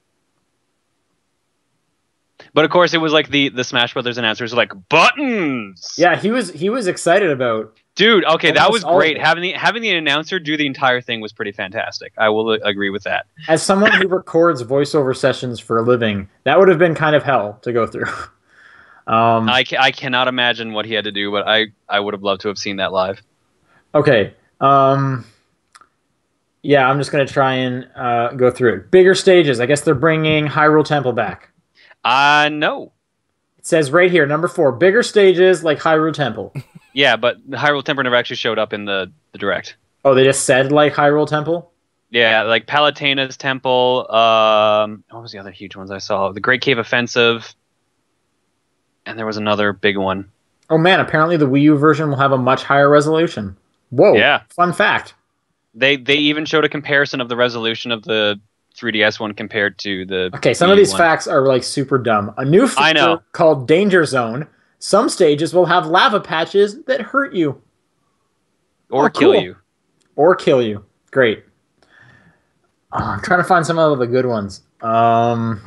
but of course it was like the the smash brothers announcers were like buttons yeah, he was he was excited about. Dude okay that was Almost all of great having the having the announcer do the entire thing was pretty fantastic i will agree with that As someone who records voiceover sessions for a living, that would have been kind of hell to go through. Um, I, ca- I cannot imagine what he had to do but i i would have loved to have seen that live Okay. Um, yeah, I'm just gonna try and uh, go through it. Bigger stages. I guess they're bringing Hyrule Temple back. uh no It says right here, number four, bigger stages like Hyrule Temple. Yeah, but Hyrule Temple never actually showed up in the, the direct. Oh, they just said like Hyrule Temple. Yeah, like Palutena's Temple. Um, what was the other huge ones I saw? The Great Cave Offensive, and there was another big one. Oh man, apparently the Wii U version will have a much higher resolution. Whoa! Yeah. Fun fact. They they even showed a comparison of the resolution of the 3DS one compared to the. Okay, some Wii of these one. facts are like super dumb. A new feature I know. called Danger Zone. Some stages will have lava patches that hurt you or Oh, kill cool. you. or kill you. Great. Oh, I'm trying to find some of the good ones. Um,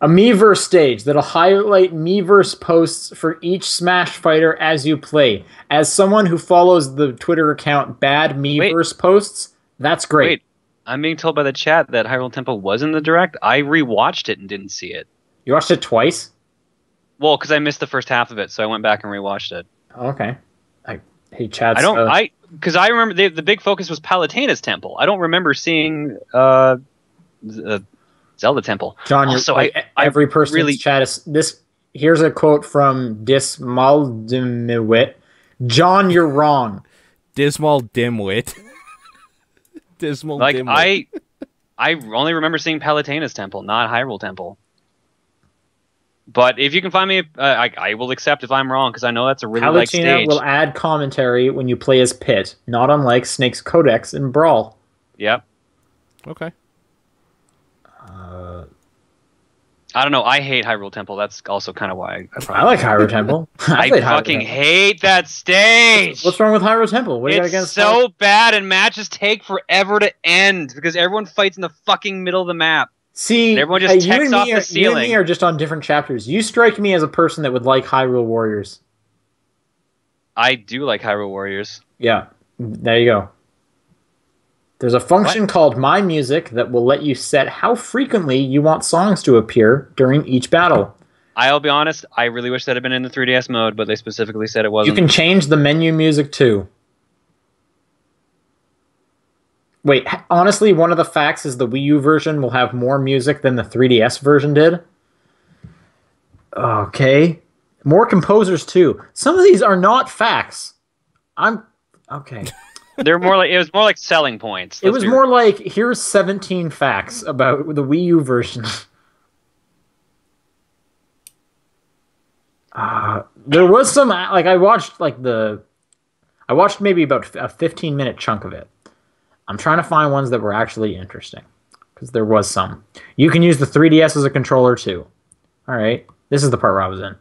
a Miiverse stage that'll highlight Miiverse posts for each Smash fighter as you play. As someone who follows the Twitter account Bad Miiverse posts, that's great. Wait, I'm being told by the chat that Hyrule Temple was in the direct. I rewatched it and didn't see it. You watched it twice? Well, because I missed the first half of it, so I went back and rewatched it. Oh, okay. I hey Chad. I don't. uh, I because I remember the, the big focus was Palutena's temple. I don't remember seeing uh, Z- uh Zelda temple. Jon, you're, like, I- I every person really- in chat is this. Here's a quote from Dismal Dimwit. Jon, you're wrong. Dismal dimwit. Dismal Like dimwit. I, I only remember seeing Palutena's temple, not Hyrule Temple. But if you can find me, uh, I, I will accept if I'm wrong because I know that's a really like Palutena stage. will add commentary when you play as Pit, not unlike Snake's Codex in Brawl. Yep. okay. Uh, I don't know. I hate Hyrule Temple. That's also kind of why I, I, I like Hyrule Temple. I, I fucking Temple. hate that stage. What's wrong with Hyrule Temple? What do you got it's against so bad, and matches take forever to end because everyone fights in the fucking middle of the map. See, And everyone just uh, you and off me the are, You and me are just on different chapters. You strike me as a person that would like Hyrule Warriors. I do like Hyrule Warriors. Yeah, there you go. There's a function called My Music that will let you set how frequently you want songs to appear during each battle. I'll be honest. I really wish that had been in the 3DS mode, but they specifically said it wasn't. You can change the menu music too. Wait, honestly, one of the facts is the Wii U version will have more music than the 3DS version did. Okay. More composers too. Some of these are not facts. I'm okay. They're more like it was more like selling points. It Let's was be- more like here's 17 facts about the Wii U version. Uh, there was some like I watched like the I watched maybe about a 15 minute chunk of it. I'm trying to find ones that were actually interesting because there was some. You can use the 3DS as a controller too. All right. This is the part where I was in.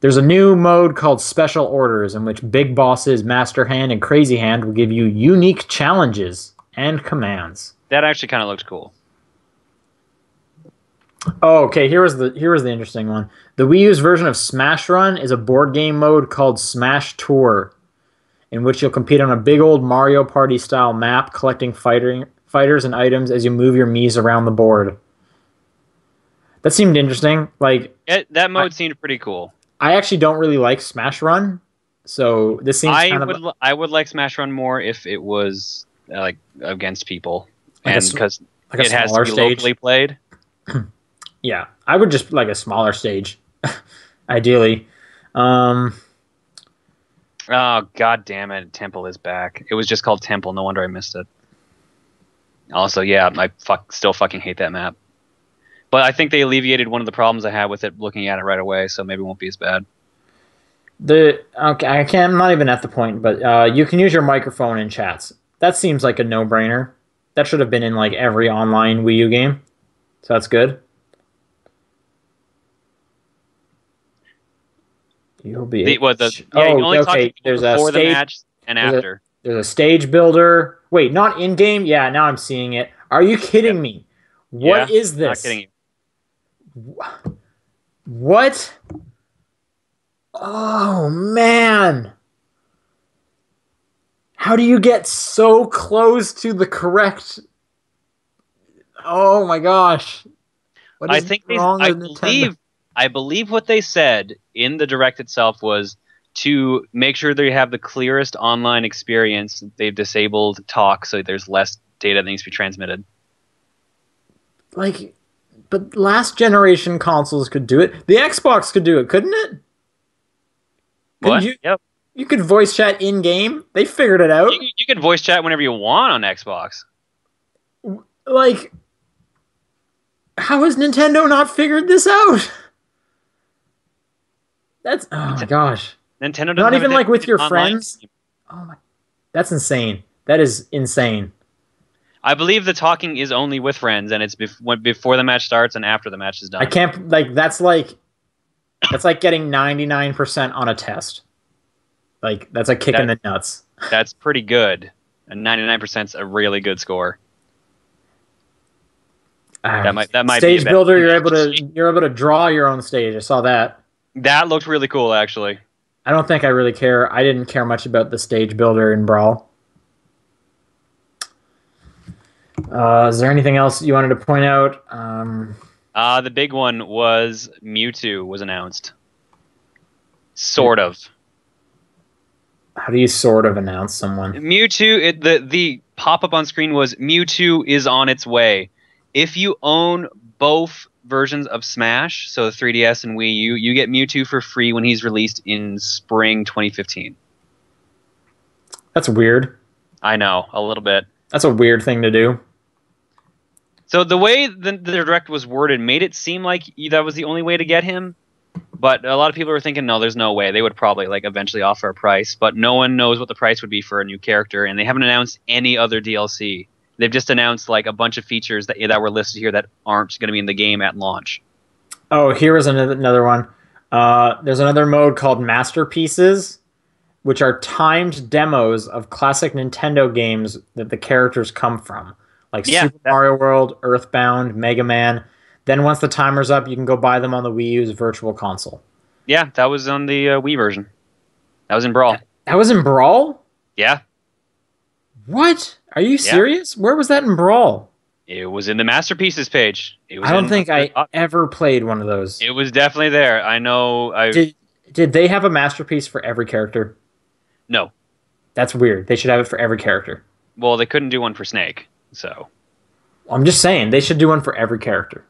There's a new mode called Special Orders in which Big Bosses, Master Hand, and Crazy Hand will give you unique challenges and commands. that actually kind of looked cool. Oh, okay. Here was the here was the interesting one. The Wii U's version of Smash Run is a board game mode called Smash Tour, in which you'll compete on a big old Mario Party style map, collecting fighting fighters and items as you move your Mii's around the board. That seemed interesting. Like It, that mode seemed pretty cool. I actually don't really like Smash Run, so this seems I kind would li- I would like Smash Run more if it was uh, like against people, Like and because like it has to be stage. locally played. Yeah, I would just like a smaller stage, ideally. Um, Oh god damn it! Temple is back. It was just called Temple. No wonder I missed it. Also, yeah, I fuck still fucking hate that map. But I think they alleviated one of the problems I had with it looking at it right away, so maybe it won't be as bad. The okay, I can't. I'm not even at the point, but uh, you can use your microphone in chats. That seems like a no-brainer. That should have been in like every online Wii U game, so that's good. You'll be. The, what the yeah, oh, you only talk okay. There's a before the match and there's a- after. There's a stage builder. Wait, not in game. Yeah, now I'm seeing it. Are you kidding me? What is Not this? kidding you. What? Oh man. How do you get so close to the correct Oh my gosh. What I is think they, wrong I believe I believe what they said in the direct itself was to make sure they have the clearest online experience. They've disabled talk, so there's less data that needs to be transmitted. like but last generation consoles could do it. The Xbox could do it, couldn't it? Couldn't What? you Yep. you could voice chat in game? They figured it out. You, you can voice chat whenever you want on Xbox. like how has Nintendo not figured this out? That's oh my gosh. Nintendo doesn't Not even, like, with your friends? Oh my That's insane. That is insane. I believe the talking is only with friends, and it's bef- before the match starts and after the match is done. I can't like that's like that's like getting 99% on a test. Like that's a kick in the nuts. That's pretty good. And 99% is a really good score. Ah, that might that might be a stage builder you're able to you're able to draw your own stage. I saw that. That looked really cool, actually. I don't think I really care. I didn't care much about the stage builder in Brawl. Uh, is there anything else you wanted to point out? Um, Uh, the big one was Mewtwo was announced. Sort of. how do you sort of announce someone? Mewtwo, it, the the pop up on screen was Mewtwo is on its way. If you own both versions of Smash, so the 3DS and Wii U, you get Mewtwo for free when he's released in spring 2015. That's weird. I know a little bit. That's a weird thing to do. So the way the, the direct was worded made it seem like that was the only way to get him. But a lot of people were thinking, no, there's no way. They would probably like eventually offer a price, but no one knows what the price would be for a new character, and they haven't announced any other DLC. They've just announced like a bunch of features that that were listed here that aren't going to be in the game at launch. Oh, here is another another one. Uh, there's another mode called Masterpieces, which are timed demos of classic Nintendo games that the characters come from, like Yeah, Super Mario World, Earthbound, Mega Man. Then once the timer's up, you can go buy them on the Wii U's Virtual Console. Yeah, that was on the uh, Wii version. That was in Brawl. That was in Brawl. Yeah, What? Are you serious? Where was that in Brawl? it was in the masterpieces page. It was I don't in- think I ever played one of those. It was definitely there. I know. I Did did they have a masterpiece for every character? no. That's weird. They should have it for every character. Well, they couldn't do one for Snake, so. I'm just saying they should do one for every character.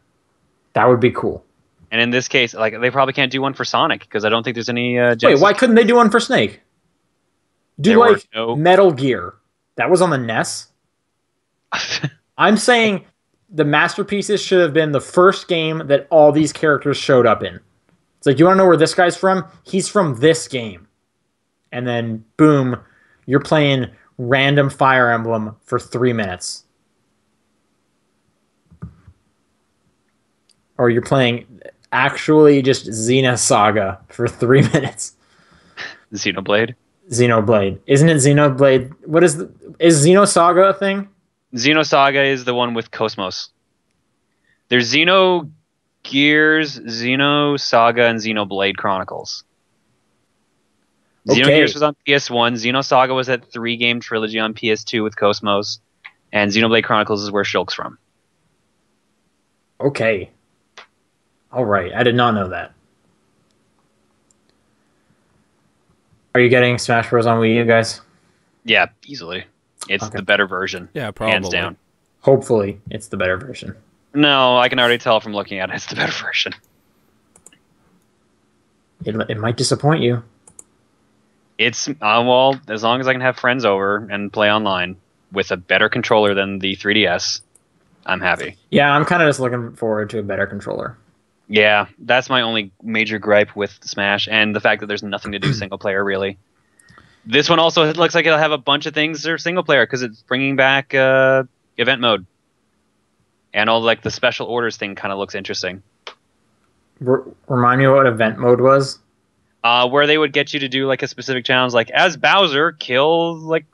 That would be cool. And in this case, like they probably can't do one for Sonic because I don't think there's any. Uh, Wait, why couldn't they do one for Snake? Do There like no- Metal Gear. That was on the NES. I'm saying the masterpieces should have been the first game that all these characters showed up in. It's like you want to know where this guy's from? He's from this game. And then boom, you're playing random Fire Emblem for 3 minutes. Or you're playing actually just Xenosaga for 3 minutes. Xenoblade. Xenoblade. Isn't it Xenoblade? What is the, is Xenosaga a thing? Xenosaga is the one with Cosmos. There's Xeno Gears, Xenosaga, and Xenoblade Chronicles. Okay. Xenogears was on PS1. Xenosaga was that three game trilogy on PS2 with Cosmos. And Xenoblade Chronicles is where Shulk's from. Okay. All right. I did not know that. Are you getting Smash Bros on Wii U, guys? Yeah, easily. It's Okay. the better version. Yeah, probably. Hands down. Hopefully, it's the better version. No, I can already tell from looking at it. It's the better version. It, it might disappoint you. It's uh, well, as long as I can have friends over and play online with a better controller than the 3DS, I'm happy. Yeah, I'm kind of just looking forward to a better controller. Yeah, that's my only major gripe with Smash, and the fact that there's nothing to do single player really. This one also looks like it'll have a bunch of things that are single player because it's bringing back uh, event mode, and all like the special orders thing kind of looks interesting. R- remind me what event mode was. uh, where they would get you to do like a specific challenge, like as Bowser, kill like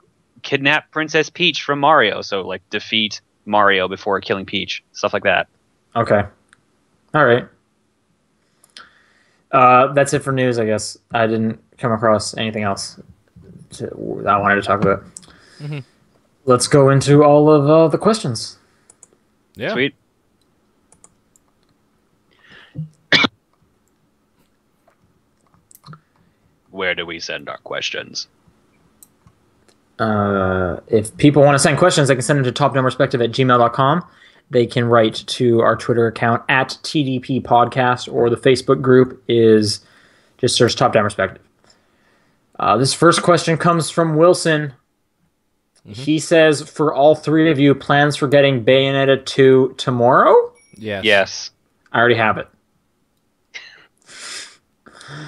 kidnap Princess Peach from Mario. So like defeat Mario before killing Peach, stuff like that. Okay. All right. Uh, that's it for news, I guess. I didn't come across anything else to, that I wanted to talk about. Mhm. Let's go into all of uh, the questions. Yeah. Sweet. Where do we send our questions? Uh, if people want to send questions, they can send them to topdownperspective at gmail.com. They can write to our Twitter account at TDP Podcast, or the Facebook group is just search Top Down Perspective. Uh, this first question comes from Wilson. He says, For all three of you, plans for getting Bayonetta 2 tomorrow? Yes. Yes. I already have it.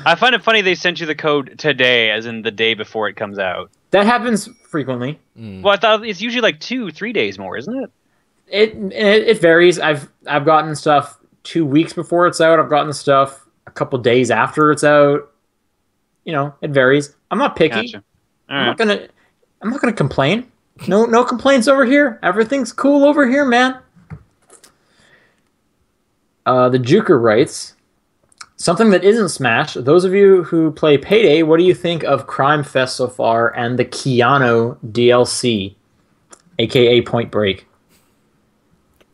I find it funny they sent you the code today, as in the day before it comes out. That happens frequently. Mm. Well, I thought it's usually like two, three days more, isn't it? It, it it varies. I've I've gotten stuff two weeks before it's out. I've gotten stuff a couple days after it's out. You know, it varies. I'm not picky. Gotcha. I'm right. not gonna I'm not gonna complain. No no complaints over here. Everything's cool over here, man. Uh, the Juker writes something that isn't Smash. Those of you who play Payday, what do you think of Crime Fest so far and the Keanu DLC, aka Point Break?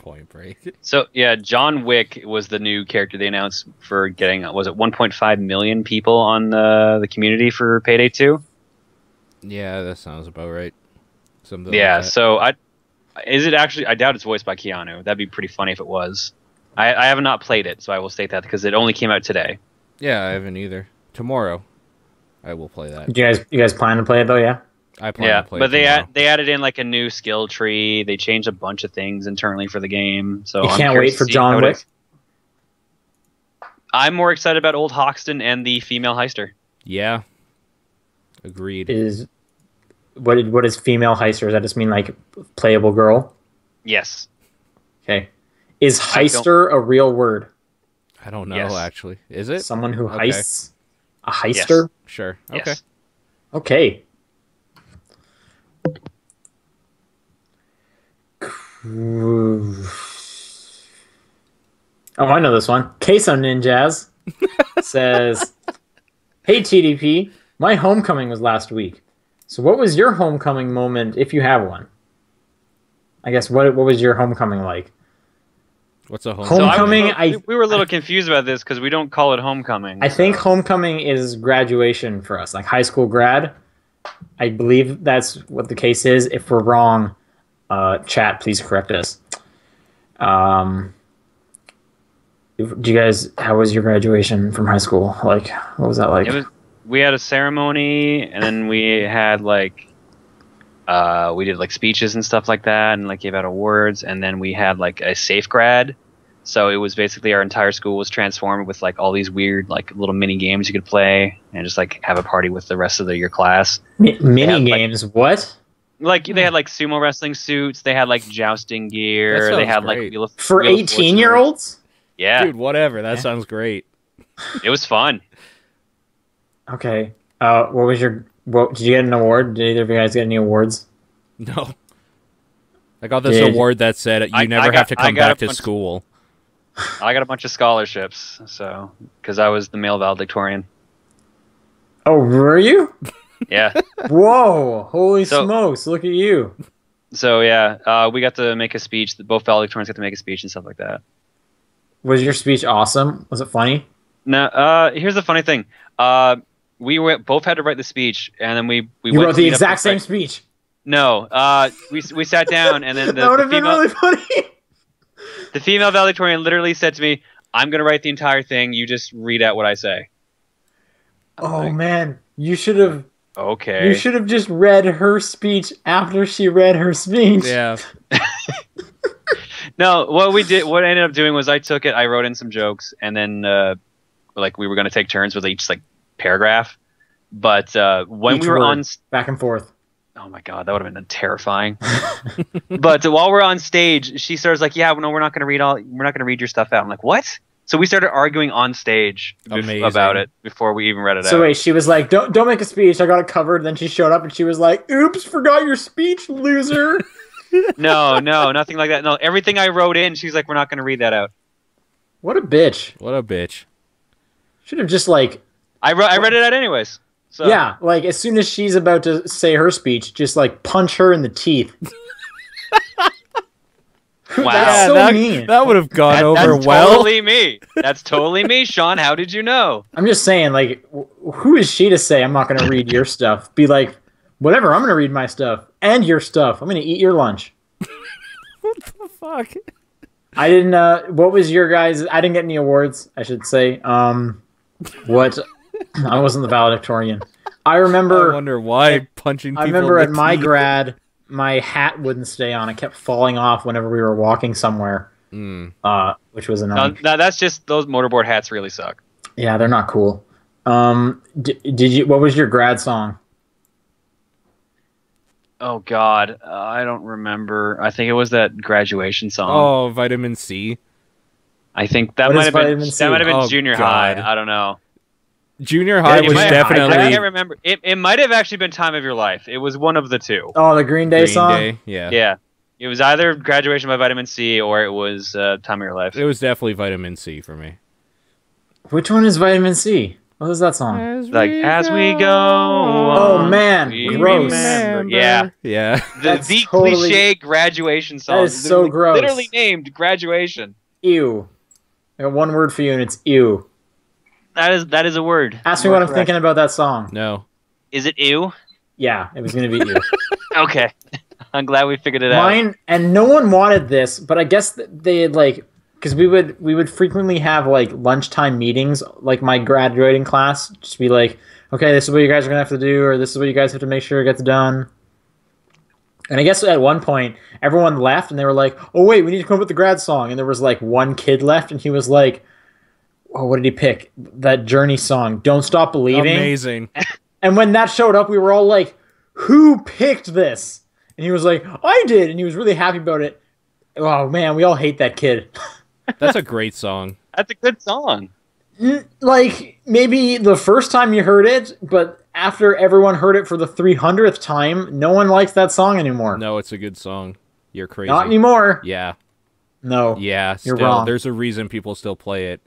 Point Break. So yeah, John Wick was the new character they announced for getting was it 1.5 million people on the the community for Payday 2. Yeah, that sounds about right. Something. yeah, Like that. so I is it actually? I doubt it's voiced by Keanu. That'd be pretty funny if it was. I, I have not played it, so I will state that because it only came out today. yeah, I haven't either. Tomorrow, I will play that. Do you guys you guys plan to play it though? Yeah. I plan yeah, to play. but they tomorrow. add, they added in like a new skill tree. They changed a bunch of things internally for the game. So You I'm can't wait for John how it Wick? I'm more excited about Old Hoxton and the female heister. Yeah. Agreed. Is what what is female heister? Does that just mean like playable girl? Yes. Okay. Is heister a real word? I don't know Yes. actually. Is it? Someone who Okay. heists? A heister? Sure. Yes. Okay. Oh, I know this one. Queso Ninjas says, "Hey TDP, my homecoming was last week. So, what was your homecoming moment, if you have one? I guess what what was your homecoming like? What's a home? Home- So I- Homecoming, I- we were a little confused about this because we don't call it homecoming. I think homecoming is graduation for us, like high school grad. I believe that's what the case is. If we're wrong, uh, chat, please correct us. Um, do you guys? How was your graduation from high school? Like, what was that like? It was. We had a ceremony, and then we had like, uh, we did like speeches and stuff like that, and like gave out awards, and then we had like a safe grad. So it was basically our entire school was transformed with like all these weird like little mini games you could play, and just like have a party with the rest of the, your class. Mi- mini like- games? what Like they had like sumo wrestling suits, they had like jousting gear, they sounds had like wheel of, for Wheel of eighteen year olds? Yeah, Dude, whatever. That Yeah. sounds great. it was fun. Okay. Uh, what was your? What did you get an award? Did either of you guys get any awards? No. I got this Did- award that said you I- never I got- have to come back to bunch- school. I got a bunch of scholarships, so because I was the male valedictorian. Oh, were you? Yeah. Whoa! Holy So- smokes! Look at you. So yeah, uh, we got to make a speech. Both valedictorians got to make a speech and stuff like that. Was your speech awesome? Was it funny? No. uh, here's the funny thing. Uh, we were, both had to write the speech, and then we we wrote the exact same speech. No, uh, we we sat down, and then the, that would have been really funny. the female valedictorian literally said to me, "I'm gonna write the entire thing. You just read out what I say." I'm oh like, man, you should have. Okay. You should have just read her speech after she read her speech. Yeah. No, what we did, what I ended up doing was I took it, I wrote in some jokes, and then uh, like we were going to take turns with each like paragraph. But uh, when Each we were word. on, Back and forth. oh my god, that would have been terrifying. but while we're on stage, she starts like, "Yeah, no, we're not going to read all, we're not going to read your stuff out." I'm like, "What?" So we started arguing on stage Amazing. about it before we even read it So out. wait, she was like, "Don't don't make a speech. I got it covered." Then she showed up and she was like, "Oops, forgot your speech, loser." no, no, nothing like that. No, everything I wrote in, she's like, "We're not going to read that out." what a bitch. What a bitch. Should have just like, I wrote, I read it out anyways. So yeah, like as soon as she's about to say her speech, just like punch her in the teeth. Wow. That's so that, mean. that would have gone That- over that's well. totally me. That's totally me, Sean. How did you know? I'm just saying, like, wh- who is she to say I'm not going to read your stuff? Be like, whatever, I'm going to read my stuff and your stuff. I'm going to eat your lunch. what the fuck? I didn't. Uh, what was your guys? I didn't get any awards. I should say. Um, what? I wasn't the valedictorian. I remember. I remember. wonder why punching people I remember at my teeth. grad, my hat wouldn't stay on. It kept falling off whenever we were walking somewhere, Mm. uh, which was No, annoying. no, that's just those motorboard hats really suck. Yeah, they're not cool. Um, d- did you? What was your grad song? Oh God, uh, I don't remember. I think it was that graduation song. Oh, vitamin C. I think that might have been C? that might have been Oh, junior God. high. I don't know. Junior high It was might- I- definitely I, can't remember. It, it might have actually been time of your life. It was one of the two. Oh, the Green Day Green song. Day. Yeah. Yeah, it was either graduation by vitamin C or it was uh, time of your life. It was definitely vitamin C for me. Which one is Vitamin C? What was that song? Like as we go. Oh, man, gross. remember. Yeah, Yeah. the, That's the totally- cliche graduation song. is so literally- gross. Literally named graduation. Ew. I got one word for you, and it's ew. That is that is a word. Ask me what are I'm correct. thinking about that song. No. Is it ew? Yeah, it was gonna be ew. Okay. I'm glad we figured it out. Mine and no one wanted this, but I guess they had like because we would we would frequently have like lunchtime meetings, like my graduating class, just be like, okay, this is what you guys are gonna have to do, or this is what you guys have to make sure gets done. And I guess at one point everyone left, and they were like, "Oh wait, we need to come up with the grad song." And there was like one kid left, and he was like, "Oh, what did he pick? That Journey song, Don't Stop Believing." Amazing. And when that showed up, we were all like, "Who picked this?" And he was like, "I did," and he was really happy about it. Oh man, we all hate that kid. That's a great song. That's a good song. Like maybe the first time you heard it, but after everyone heard it for the 300th time, no one likes that song anymore. No, it's a good song. You're crazy. Not anymore. Yeah. No, Yeah. You're Still, wrong. there's a reason people still play it.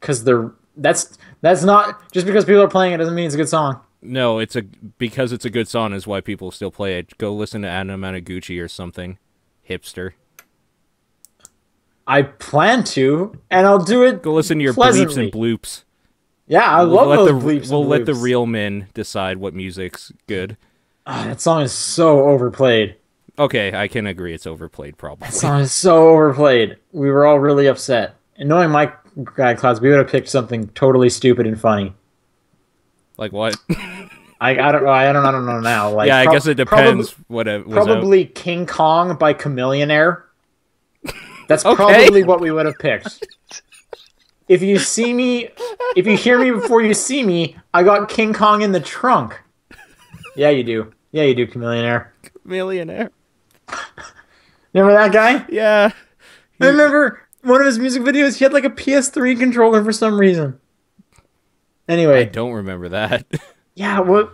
Because they're that's that's not just because people are playing it doesn't mean it's a good song. No, it's a because it's a good song is why people still play it. Go listen to Anamanaguchi or something. Hipster. I plan to, and I'll do it. Go listen to your bleeps and bloops. Yeah, I We'll love let those the bleeps. we'll let the real men decide what music's good. Ah, that song is so overplayed. Okay, I can agree it's overplayed probably. That song is so overplayed. We were all really upset. And knowing my grad class, we would have picked something totally stupid and funny. Like what? I, I don't know. I don't I don't know now. Like yeah, I guess it probably- depends what it was out. Probably King Kong by Chamillionaire. That's Okay. probably what we would have picked. If you see me, if you hear me before you see me, I got King Kong in the trunk. Yeah, you do. Yeah, you do, Chamillionaire. Millionaire. Remember that guy? Yeah. I remember one of his music videos. He had like a PS3 controller for some reason. Anyway, I don't remember that. yeah, what?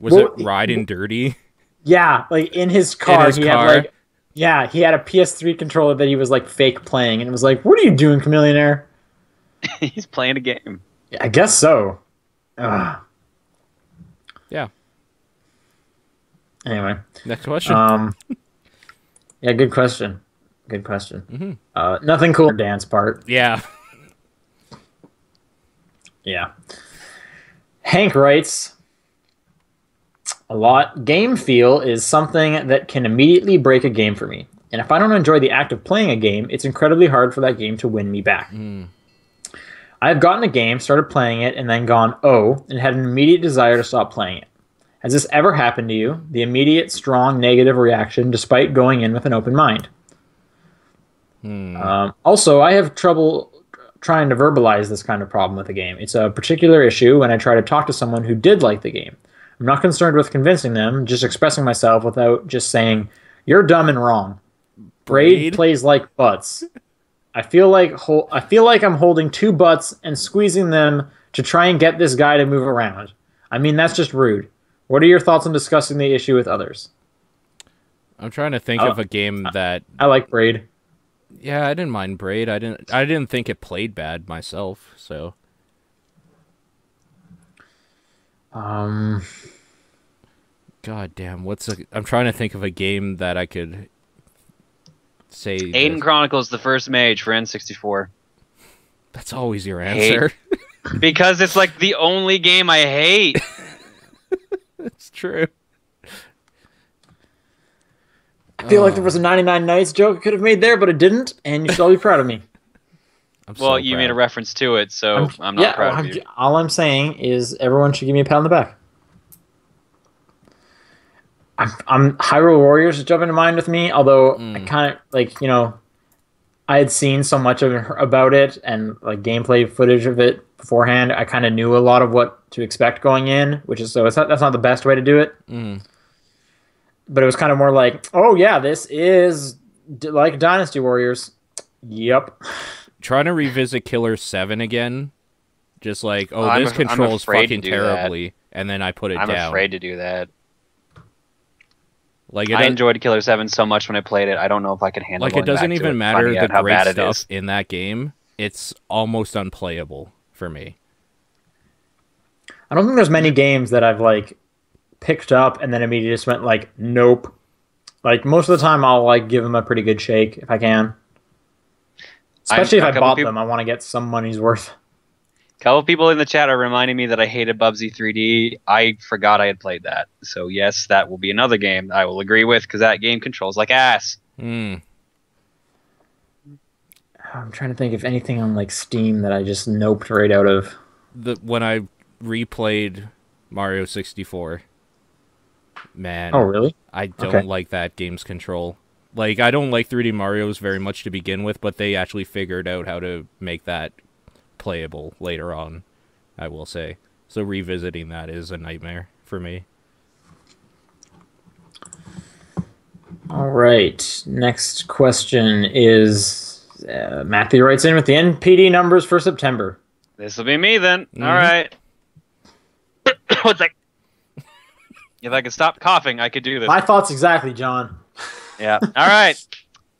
Was Well, it Riding Dirty? Yeah, like in his car, in his he car? had like, yeah, he had a PS3 controller that he was like fake playing, and it was like, "What are you doing, Chamillionaire?" He's playing a game. Yeah, I guess so. Ugh. Yeah. Anyway, Next question. um, yeah, good question. Good question. Mm-hmm. Uh, nothing cool. Dance part. yeah. Yeah. Hank writes a lot. Game feel is something that can immediately break a game for me. And if I don't enjoy the act of playing a game, it's incredibly hard for that game to win me back. I've gotten a game, started playing it, and then gone, oh, and had an immediate desire to stop playing it. Has this ever happened to you? The immediate, strong, negative reaction despite going in with an open mind. Um, also, I have trouble trying to verbalize this kind of problem with a game. It's a particular issue when I try to talk to someone who did like the game. I'm not concerned with convincing them, just expressing myself without just saying, "You're dumb and wrong." Braid, Braid? plays like butts. I feel like hol- I feel like I'm holding two butts and squeezing them to try and get this guy to move around. I mean, that's just rude. What are your thoughts on discussing the issue with others? I'm trying to think Uh, of a game that I like Braid. Yeah, I didn't mind Braid. I didn't I didn't think it played bad myself, so Um, god damn, what's a I'm trying to think of a game that I could say Aidyn this- Chronicles the first mage for N64. That's always your answer. Because it's like the only game I hate. it's true. I feel like there was a 99 Nights joke I could have made there, but it didn't, and you should all be proud of me. I'm well, so you made a reference to it, so I'm, not yeah, proud I'm of you. all I'm saying is everyone should give me a pat on the back. I'm, I'm Hyrule Warriors is jumping to mind with me, although I Mm. kind of like you know, I had seen so much of about it and like gameplay footage of it beforehand. I kind of knew a lot of what to expect going in, which is so it's not, that's not the best way to do it. Mm. But it was kind of more like, oh yeah, this is d- like Dynasty Warriors. Yep. Trying to revisit Killer 7 again. Just like, oh, I'm this af- I'm controls fucking do that. terribly, and then I put it I'm down. afraid to do that. Like it, I enjoyed Killer 7 so much when I played it. I don't know if I can handle like it doesn't even it, matter the how great bad it stuff is. in that game. It's almost unplayable for me. I don't think there's many games that I've like picked up and then immediately just went like, nope. Like most of the time, I'll like give them a pretty good shake if I can. Especially a if I couple bought peop- them, I want to get some money's worth. A couple people in the chat are reminding me that I hated Bubsy 3D. I forgot I had played that. So yes, that will be another game I will agree with because that game controls like ass. Mm. I'm trying to think if anything on like Steam that I just noped right out of. The when I replayed Mario 64, man, Oh, really? I don't okay. like that game's control. Like I don't like 3D Mario's very much to begin with, but they actually figured out how to make that playable later on. I will say. So revisiting that is a nightmare for me. All right. Next question is uh, Matthew writes in with the NPD numbers for September. This will be me then. Mhm. All right. What's that? If I could stop coughing, I could do this. My thoughts exactly, Jon. Yeah. All right.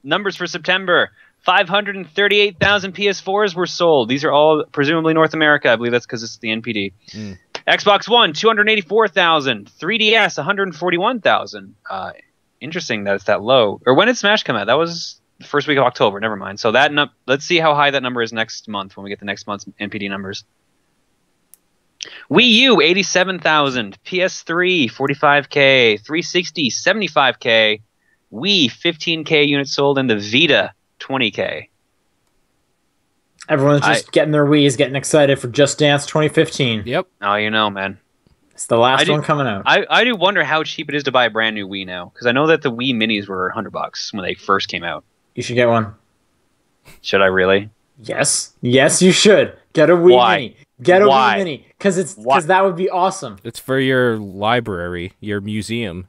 Numbers for September. 538,000 PS4s were sold. These are all presumably North America. I believe that's because it's the NPD. Mm. Xbox One, 284,000. 3DS, 141,000. Uh, interesting that it's that low. Or when did Smash come out? That was the first week of October. Never mind. So that nu- let's see how high that number is next month when we get the next month's NPD numbers. Wii U, 87,000. PS3, 45K. 360, 75K. Wii, 15K units sold. And the Vita, 20K. Everyone's just getting their Wii's, getting excited for Just Dance 2015. Yep. Oh, you know, man. It's the last do- one coming out. I, I do wonder how cheap it is to buy a brand new Wii now. Because I know that the Wii Minis were 100 bucks when they first came out. you should get one. Should I really? Yes, yes, you should get a Wii Why? Mini. Get a Why? Wii Mini because it's because that would be awesome. It's for your library, your museum.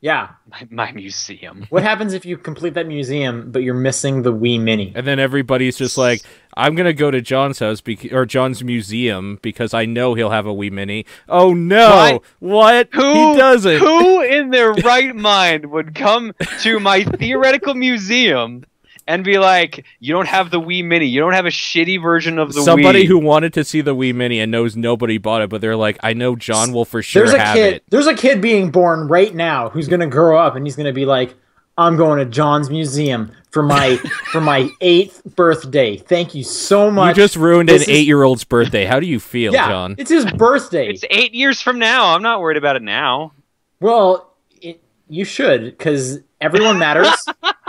Yeah. My, my museum. What happens if you complete that museum but you're missing the Wii Mini? And then everybody's just like, I'm gonna go to Jon's house bec- or Jon's museum because I know he'll have a Wii Mini. Oh no! What? Who he doesn't. Who in their right mind would come to my theoretical museum and be like, "You don't have the Wii Mini. You don't have a shitty version of the Somebody Wii." who wanted to see the Wii Mini and knows nobody bought it, but they're like, I know Jon will for sure there's a have kid. it. There's a kid being born right now who's gonna grow up and he's gonna be like, "I'm going to Jon's museum for my for my eighth birthday. Thank you so much. You just ruined an is- eight-year-old's birthday. How do you feel, yeah, Jon? it's his birthday. it's eight years from now. I'm not worried about it now. Well, it, you should, because everyone matters.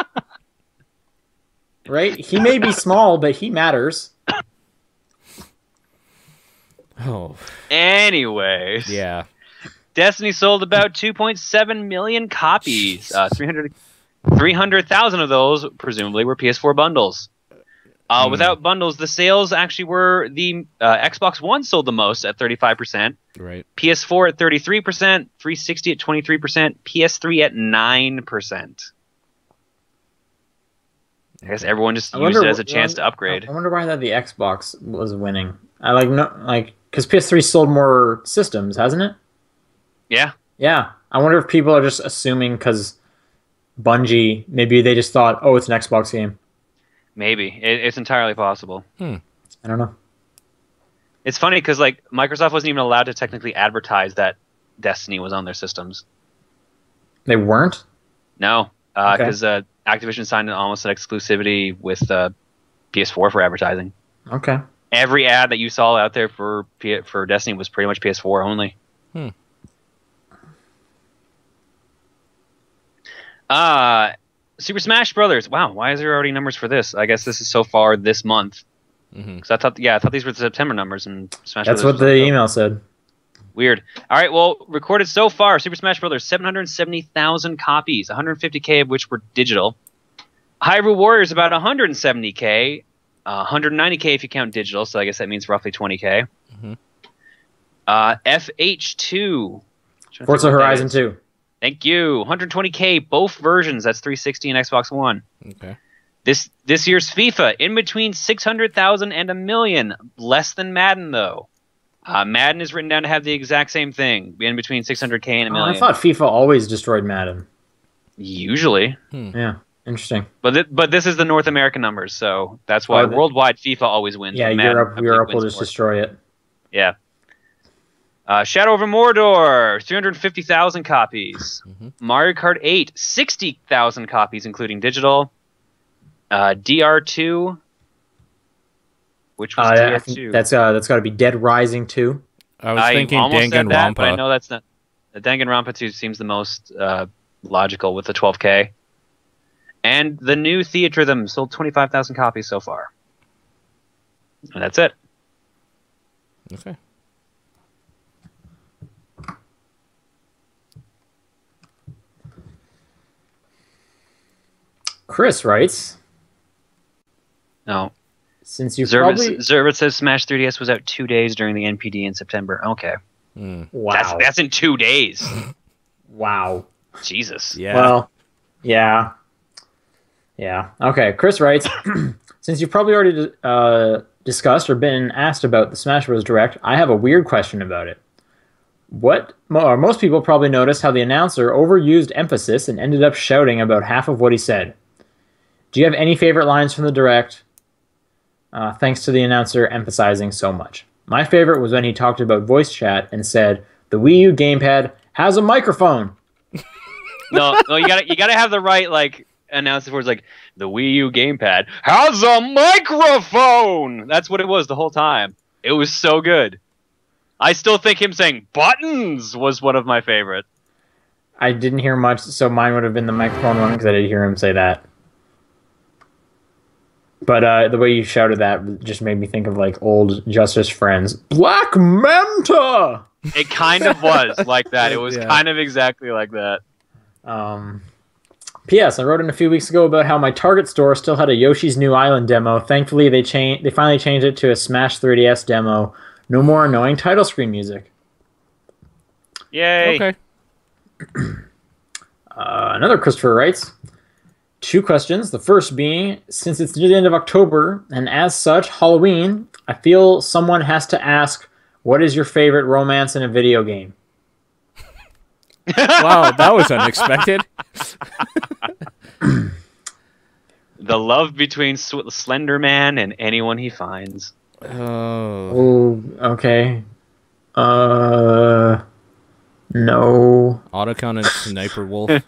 right? He may be small, but he matters. Oh, Anyways, yeah. Destiny sold about 2.7 million copies. Uh, 300 300,000 of those presumably were PS4 bundles. Uh, Hmm. Without bundles, the sales actually were the uh, Xbox One sold the most at 35%, Right. PS4 at 33%, 360 at 23%, PS3 at 9%. I guess everyone just I used wonder it as a chance to upgrade. I wonder why that the Xbox was winning. I like no like because PS3 sold more systems, hasn't it? Yeah. Yeah. I wonder if people are just assuming because Bungie, maybe they just thought, oh, it's an Xbox game. Maybe. It, it's entirely possible. I don't know. It's funny because like Microsoft wasn't even allowed to technically advertise that Destiny was on their systems. They weren't. No, Okay. because uh, Activision signed an almost an exclusivity with uh, PS4 for advertising. Okay. Every ad that you saw out there for P- for Destiny was pretty much PS4 only. Hmm. Uh Super Smash Brothers. Wow, why is there already numbers for this? I guess this is so far this month. Because I thought, yeah, I thought these were the September numbers, and Smash. That's Brothers what the email said. Weird. All right, well, recorded so far, Super Smash Brothers, 770,000 copies, 150k of which were digital. Hyrule Warriors about 170k, uh, 190k if you count digital, so I guess that means roughly 20k. Mhm. Uh, FH2. Trying Forza Horizon 2. Thank you. 120k, both versions. That's 360 and Xbox One. Okay. This this year's FIFA in between 600,000 and a million, less than Madden though. Uh, Madden is written down to have the exact same thing, in between 600k and a Oh, million. I thought FIFA always destroyed Madden. Usually, Yeah. Interesting. but th- but this is the North American numbers, so that's why Oh, the- worldwide FIFA always wins. Yeah, Madden, Europe Europe will just more. destroy it. Yeah. Uh, Shadow over Mordor, 350,000 copies. Mhm. Mario Kart 8, 60,000 copies, including digital. Uh, DR2, which was Uh, I DR2. think that's uh, that's got to be Dead Rising two. I was I thinking almost said that, but I know that's not. The Danganronpa 2 seems the most uh, logical with the 12K. And the new Theatrhythm sold 25,000 copies so far. And that's it. Okay. Chris writes, No. Since you Zervit, probably Zervit says Smash 3DS was out two days during the NPD in September. Okay. Mm. wow That's, that's in two days. wow Jesus. Yeah. Well, yeah. Yeah. Okay. Chris writes Since you've probably already uh, discussed or been asked about the Smash Bros. Direct, I have a weird question about it. What or most people probably noticed how the announcer overused emphasis and ended up shouting about half of what he said. Do you have any favorite lines from the Direct? Uh, thanks to the announcer emphasizing so much. My favorite was when he talked about voice chat and said, "The Wii U gamepad has a microphone." No, no, you gotta you gotta have the right like announcer words like the Wii U gamepad has a microphone. That's what it was the whole time. It was so good. I still think him saying buttons was one of my favorite. I didn't hear much, so mine would have been the microphone one because I did hear him say that. But uh, the way you shouted that just made me think of like old Justice friends. Black Manta. It kind of was like that. It was Yeah. kind of exactly like that. Um, P.S. I wrote in a few weeks ago about how my Target store still had a Yoshi's New Island demo. Thankfully, they changed. They finally changed it to a Smash 3DS demo. No more annoying title screen music. Yay! Okay. Uh, another Christopher writes two questions. The first being since it's near the end of October, and as such, Halloween, I feel someone has to ask, what is your favorite romance in a video game? Wow, that was unexpected. The love between Sw- Slender Man and anyone he finds. Oh. Oh, okay. Uh, no. Otacon and Sniper Wolf.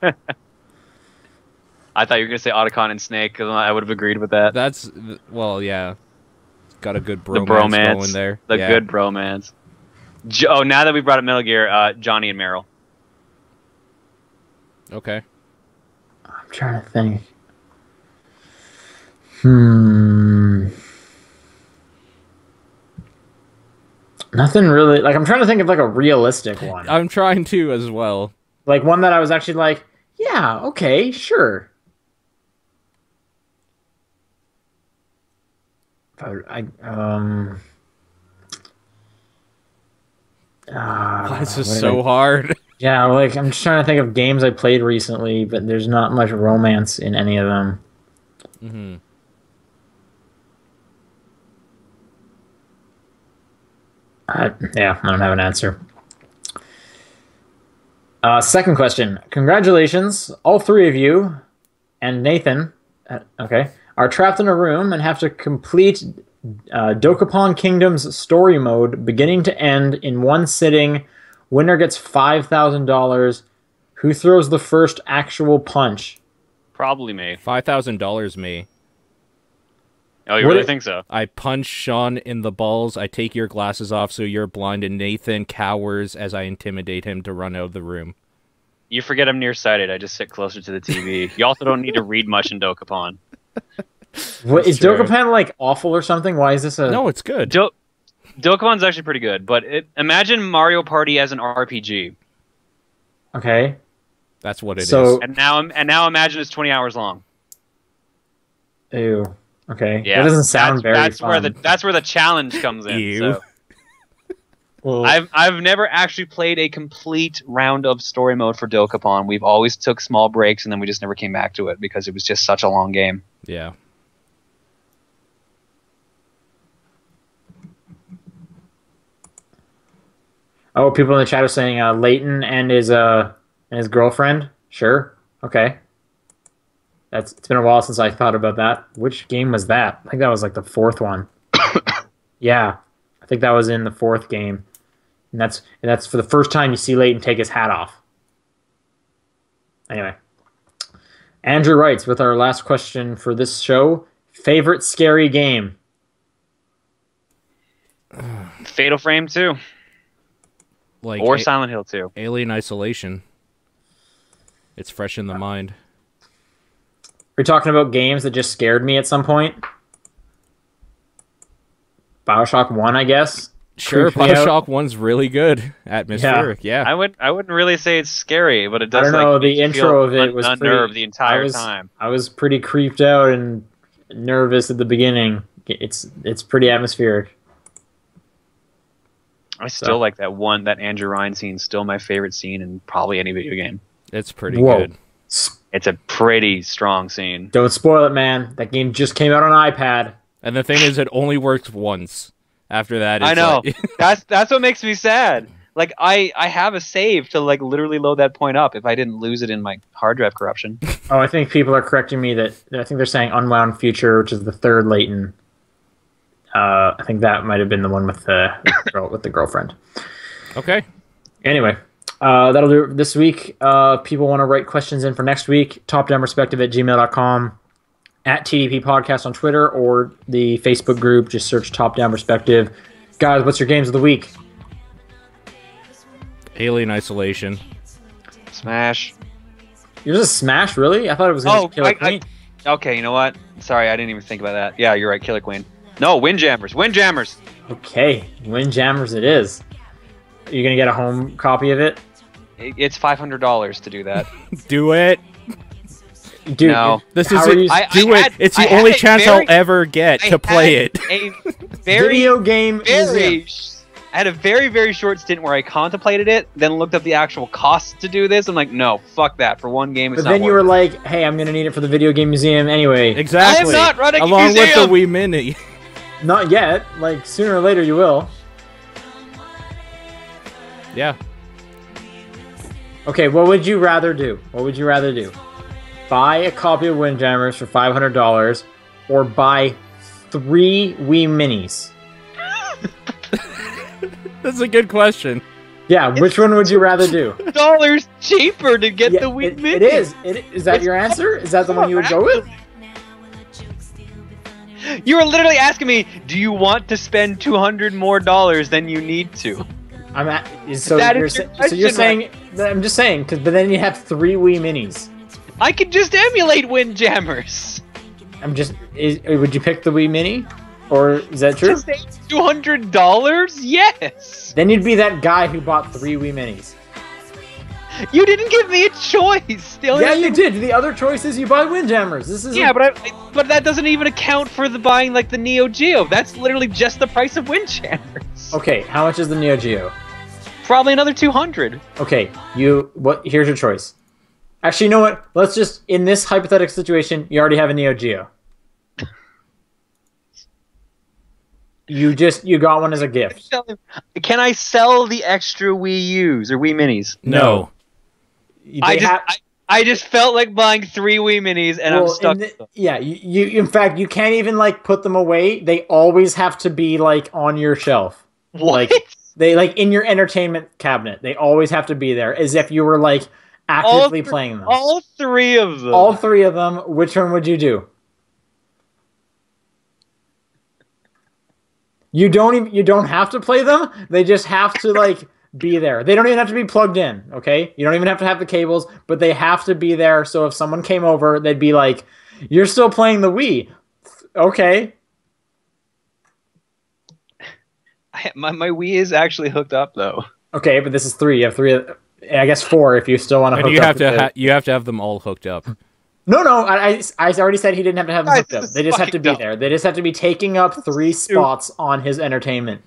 I thought you were gonna say Otacon and Snake because I would have agreed with that. That's well, yeah. Got a good the bromance, bromance, going there. the yeah. good bromance. Jo- oh, now that we brought up Metal Gear, uh, Johnny and Meryl. Okay. I'm trying to think. Hmm. Nothing really. Like, I'm trying to think of like a realistic one. I'm trying to as well. like one that I was actually like, yeah, okay, sure. I um. ah, is this did so I- hard? yeah, like I'm just trying to think of games I played recently, but there's not much romance in any of them. hmm I, yeah, I don't have an answer. Uh, second question. Congratulations, all three of you, and Nathan. Uh, okay, are trapped in a room and have to complete uh, Dokapon Kingdom's story mode, beginning to end, in one sitting. Winner gets five thousand dollars. Who throws the first actual punch? Probably me. Five thousand dollars, me. Oh, you What really it- think so? I punch Sean in the balls. I take your glasses off so you're blind, and Nathan cowers as I intimidate him to run out of the room. You forget I'm nearsighted. I just sit closer to the TV. you also don't need to read much in Dokapon. What, is true. Dokapon like awful or something? Why is this a? No, it's good. Do- Dokapon's actually pretty good, but it, imagine Mario Party as an RPG, Okay. That's what it is. So- and now and now imagine it's 20 hours long. Ew. Okay. Yeah, That doesn't sound that's, very That's fun. where the that's where the challenge comes in. Ew. So. Well, I've I've never actually played a complete round of story mode for Dokapon. We've always took small breaks and then we just never came back to it because it was just such a long game. yeah. Oh, people in the chat are saying uh, Layton and his uh and his girlfriend. Sure, okay. That's it's been a while since I thought about that. Which game was that? I think that was like the fourth one. yeah, I think that was in the fourth game. and that's and that's for the first time you see Layton take his hat off. Anyway, Andrew writes with our last question for this show: favorite scary game. Fatal Frame 2 Like or A- Silent Hill 2. Alien Isolation. It's fresh in the mind. We're talking about games that just scared me at some point. Bioshock One, I guess. Sure, Creeped. Bioshock One's really good. Atmospheric, yeah. I would I wouldn't really say it's scary, but it does I don't know. make The intro of it un- was unnerved pretty- the entire I was, time. I was pretty creeped out and nervous at the beginning. It's it's pretty atmospheric. I still So- like that one that Andrew Ryan scene. Still my favorite scene in probably any video game. It's pretty Whoa. good. It's a pretty strong scene. Don't spoil it, man. That game just came out on iPad. And the thing is, it only works once. After that, it's I know. like- that's that's what makes me sad. Like I I have a save to like literally load that point up if I didn't lose it in my hard drive corruption. Oh, I think people are correcting me that I think they're saying Unwound Future, which is the third Layton. Uh, I think that might have been the one with the with the girl, with the girlfriend. okay. Anyway, uh, that'll do it this week. Uh, people want to write questions in for next week, topdownperspective at gmail.com, at TDP Podcast on Twitter, or the Facebook group. Just search Top Down Perspective. Guys, what's your games of the week? Alien Isolation. Smash. Yours is Smash, really? I thought it was going to Oh, be Killer I- I- Okay, you know what? Sorry, I didn't even think about that. Yeah, you're right, Killer Queen. No, Windjammers. Windjammers. Okay, Windjammers it is. Are you going to get a home copy of it? It- It's five hundred dollars to do that. Do it. Dude, No. This how is are it. you- I- Do I it. had- it's the I only chance very- I'll ever get I to play it. A very, video game very. museum. I had a very, very short stint where I contemplated it, then looked up the actual cost to do this. I'm like, no, fuck that. For one game, it's But not then you were it. like, "Hey, I'm gonna need it for the video game museum anyway." Exactly. I am not running a Along with the. Wii Mini. Not yet. Like sooner or later, you will. yeah. Okay, what would you rather do? What would you rather do? Buy a copy of Windjammers for five hundred dollars, or buy three Wii Minis? That's a good question. Yeah, which one would you rather do? dollars cheaper to get Yeah, the Wii it, Mini. it is. It, is that It's your answer? Is that the one you would go with? You were literally asking me, do you want to spend two hundred more dollars than you need to? I'm at. So That you're, your so you're saying? I'm just saying, because but then you have three Wii Minis. I could just emulate Windjammers. I'm just. Is, would you pick the Wii Mini, or is that true? Two hundred dollars? Yes. Then you'd be that guy who bought three Wii Minis. You didn't give me a choice. The Yeah, you did. The other choice is you buy Windjammers. This is Yeah, but I, but that doesn't even account for the buying like the Neo Geo. That's literally just the price of Windjammers. okay. How much is the Neo Geo? Probably another two hundred. Okay, you what? Here's your choice. Actually, you know what? Let's just in this hypothetical situation, you already have a Neo Geo. You just you got one as a gift. Can I sell the extra Wii U's or Wii Minis? No. I just have- I, I just felt like buying three Wii Minis and I'm stuck. in with the- yeah, you, you in fact you can't even like put them away. They always have to be like on your shelf. What? Like they like in your entertainment cabinet. They always have to be there, as if you were like actively thr- playing them. All three of them. All three of them. Which one would you do? You don't even you don't have to play them. They just have to like be there. They don't even have to be plugged in, okay? You don't even have to have the cables, but they have to be there so if someone came over, they'd be like, "You're still playing the Wii." Okay. I, my my Wii is actually hooked up though. Okay, but this is 3. You have 3 I guess 4 if you still want to hook you up have to ha- you have to have them all hooked up. No, no, I, I, I already said he didn't have to have them hooked up. They just have to be dumb. there. They just have to be taking up three spots on his entertainment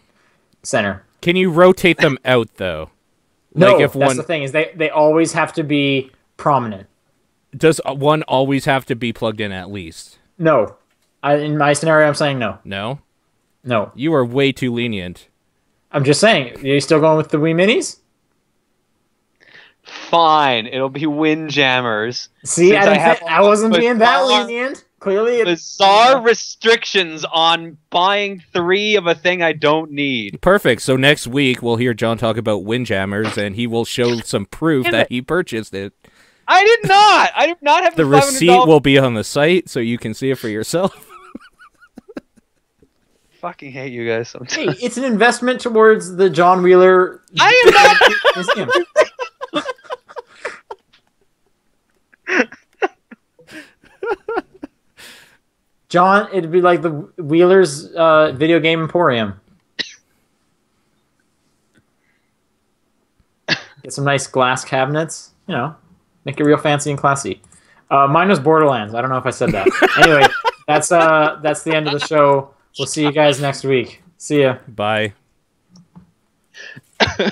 center. Can you rotate them out though? No, like if that's one the thing is they they always have to be prominent. does uh, one always have to be plugged in at least? No, I, in my scenario, I'm saying no, No. no. You are way too lenient. I'm just saying. Are you still going with the Wii Minis? Fine, it'll be Windjammers. See, I, I didn't have say- I wasn't being that far- lenient. Clearly, it, Bizarre restrictions on buying three of a thing I don't need. Perfect. So next week we'll hear Jon talk about Windjammers, and he will show some proof that he purchased it. I did not. I did not have The the, receipt will be on the site, so you can see it for yourself. Fucking hate you guys hey, sometimes. it's an investment towards the Jon Wheeler I am not. Museum. Jon, it'd be like the Wheeler's uh, video game emporium. Get some nice glass cabinets, you know, make it real fancy and classy. Uh, mine was Borderlands. I don't know if I said that. anyway, that's uh, that's the end of the show. We'll see you guys next week. See ya. Bye.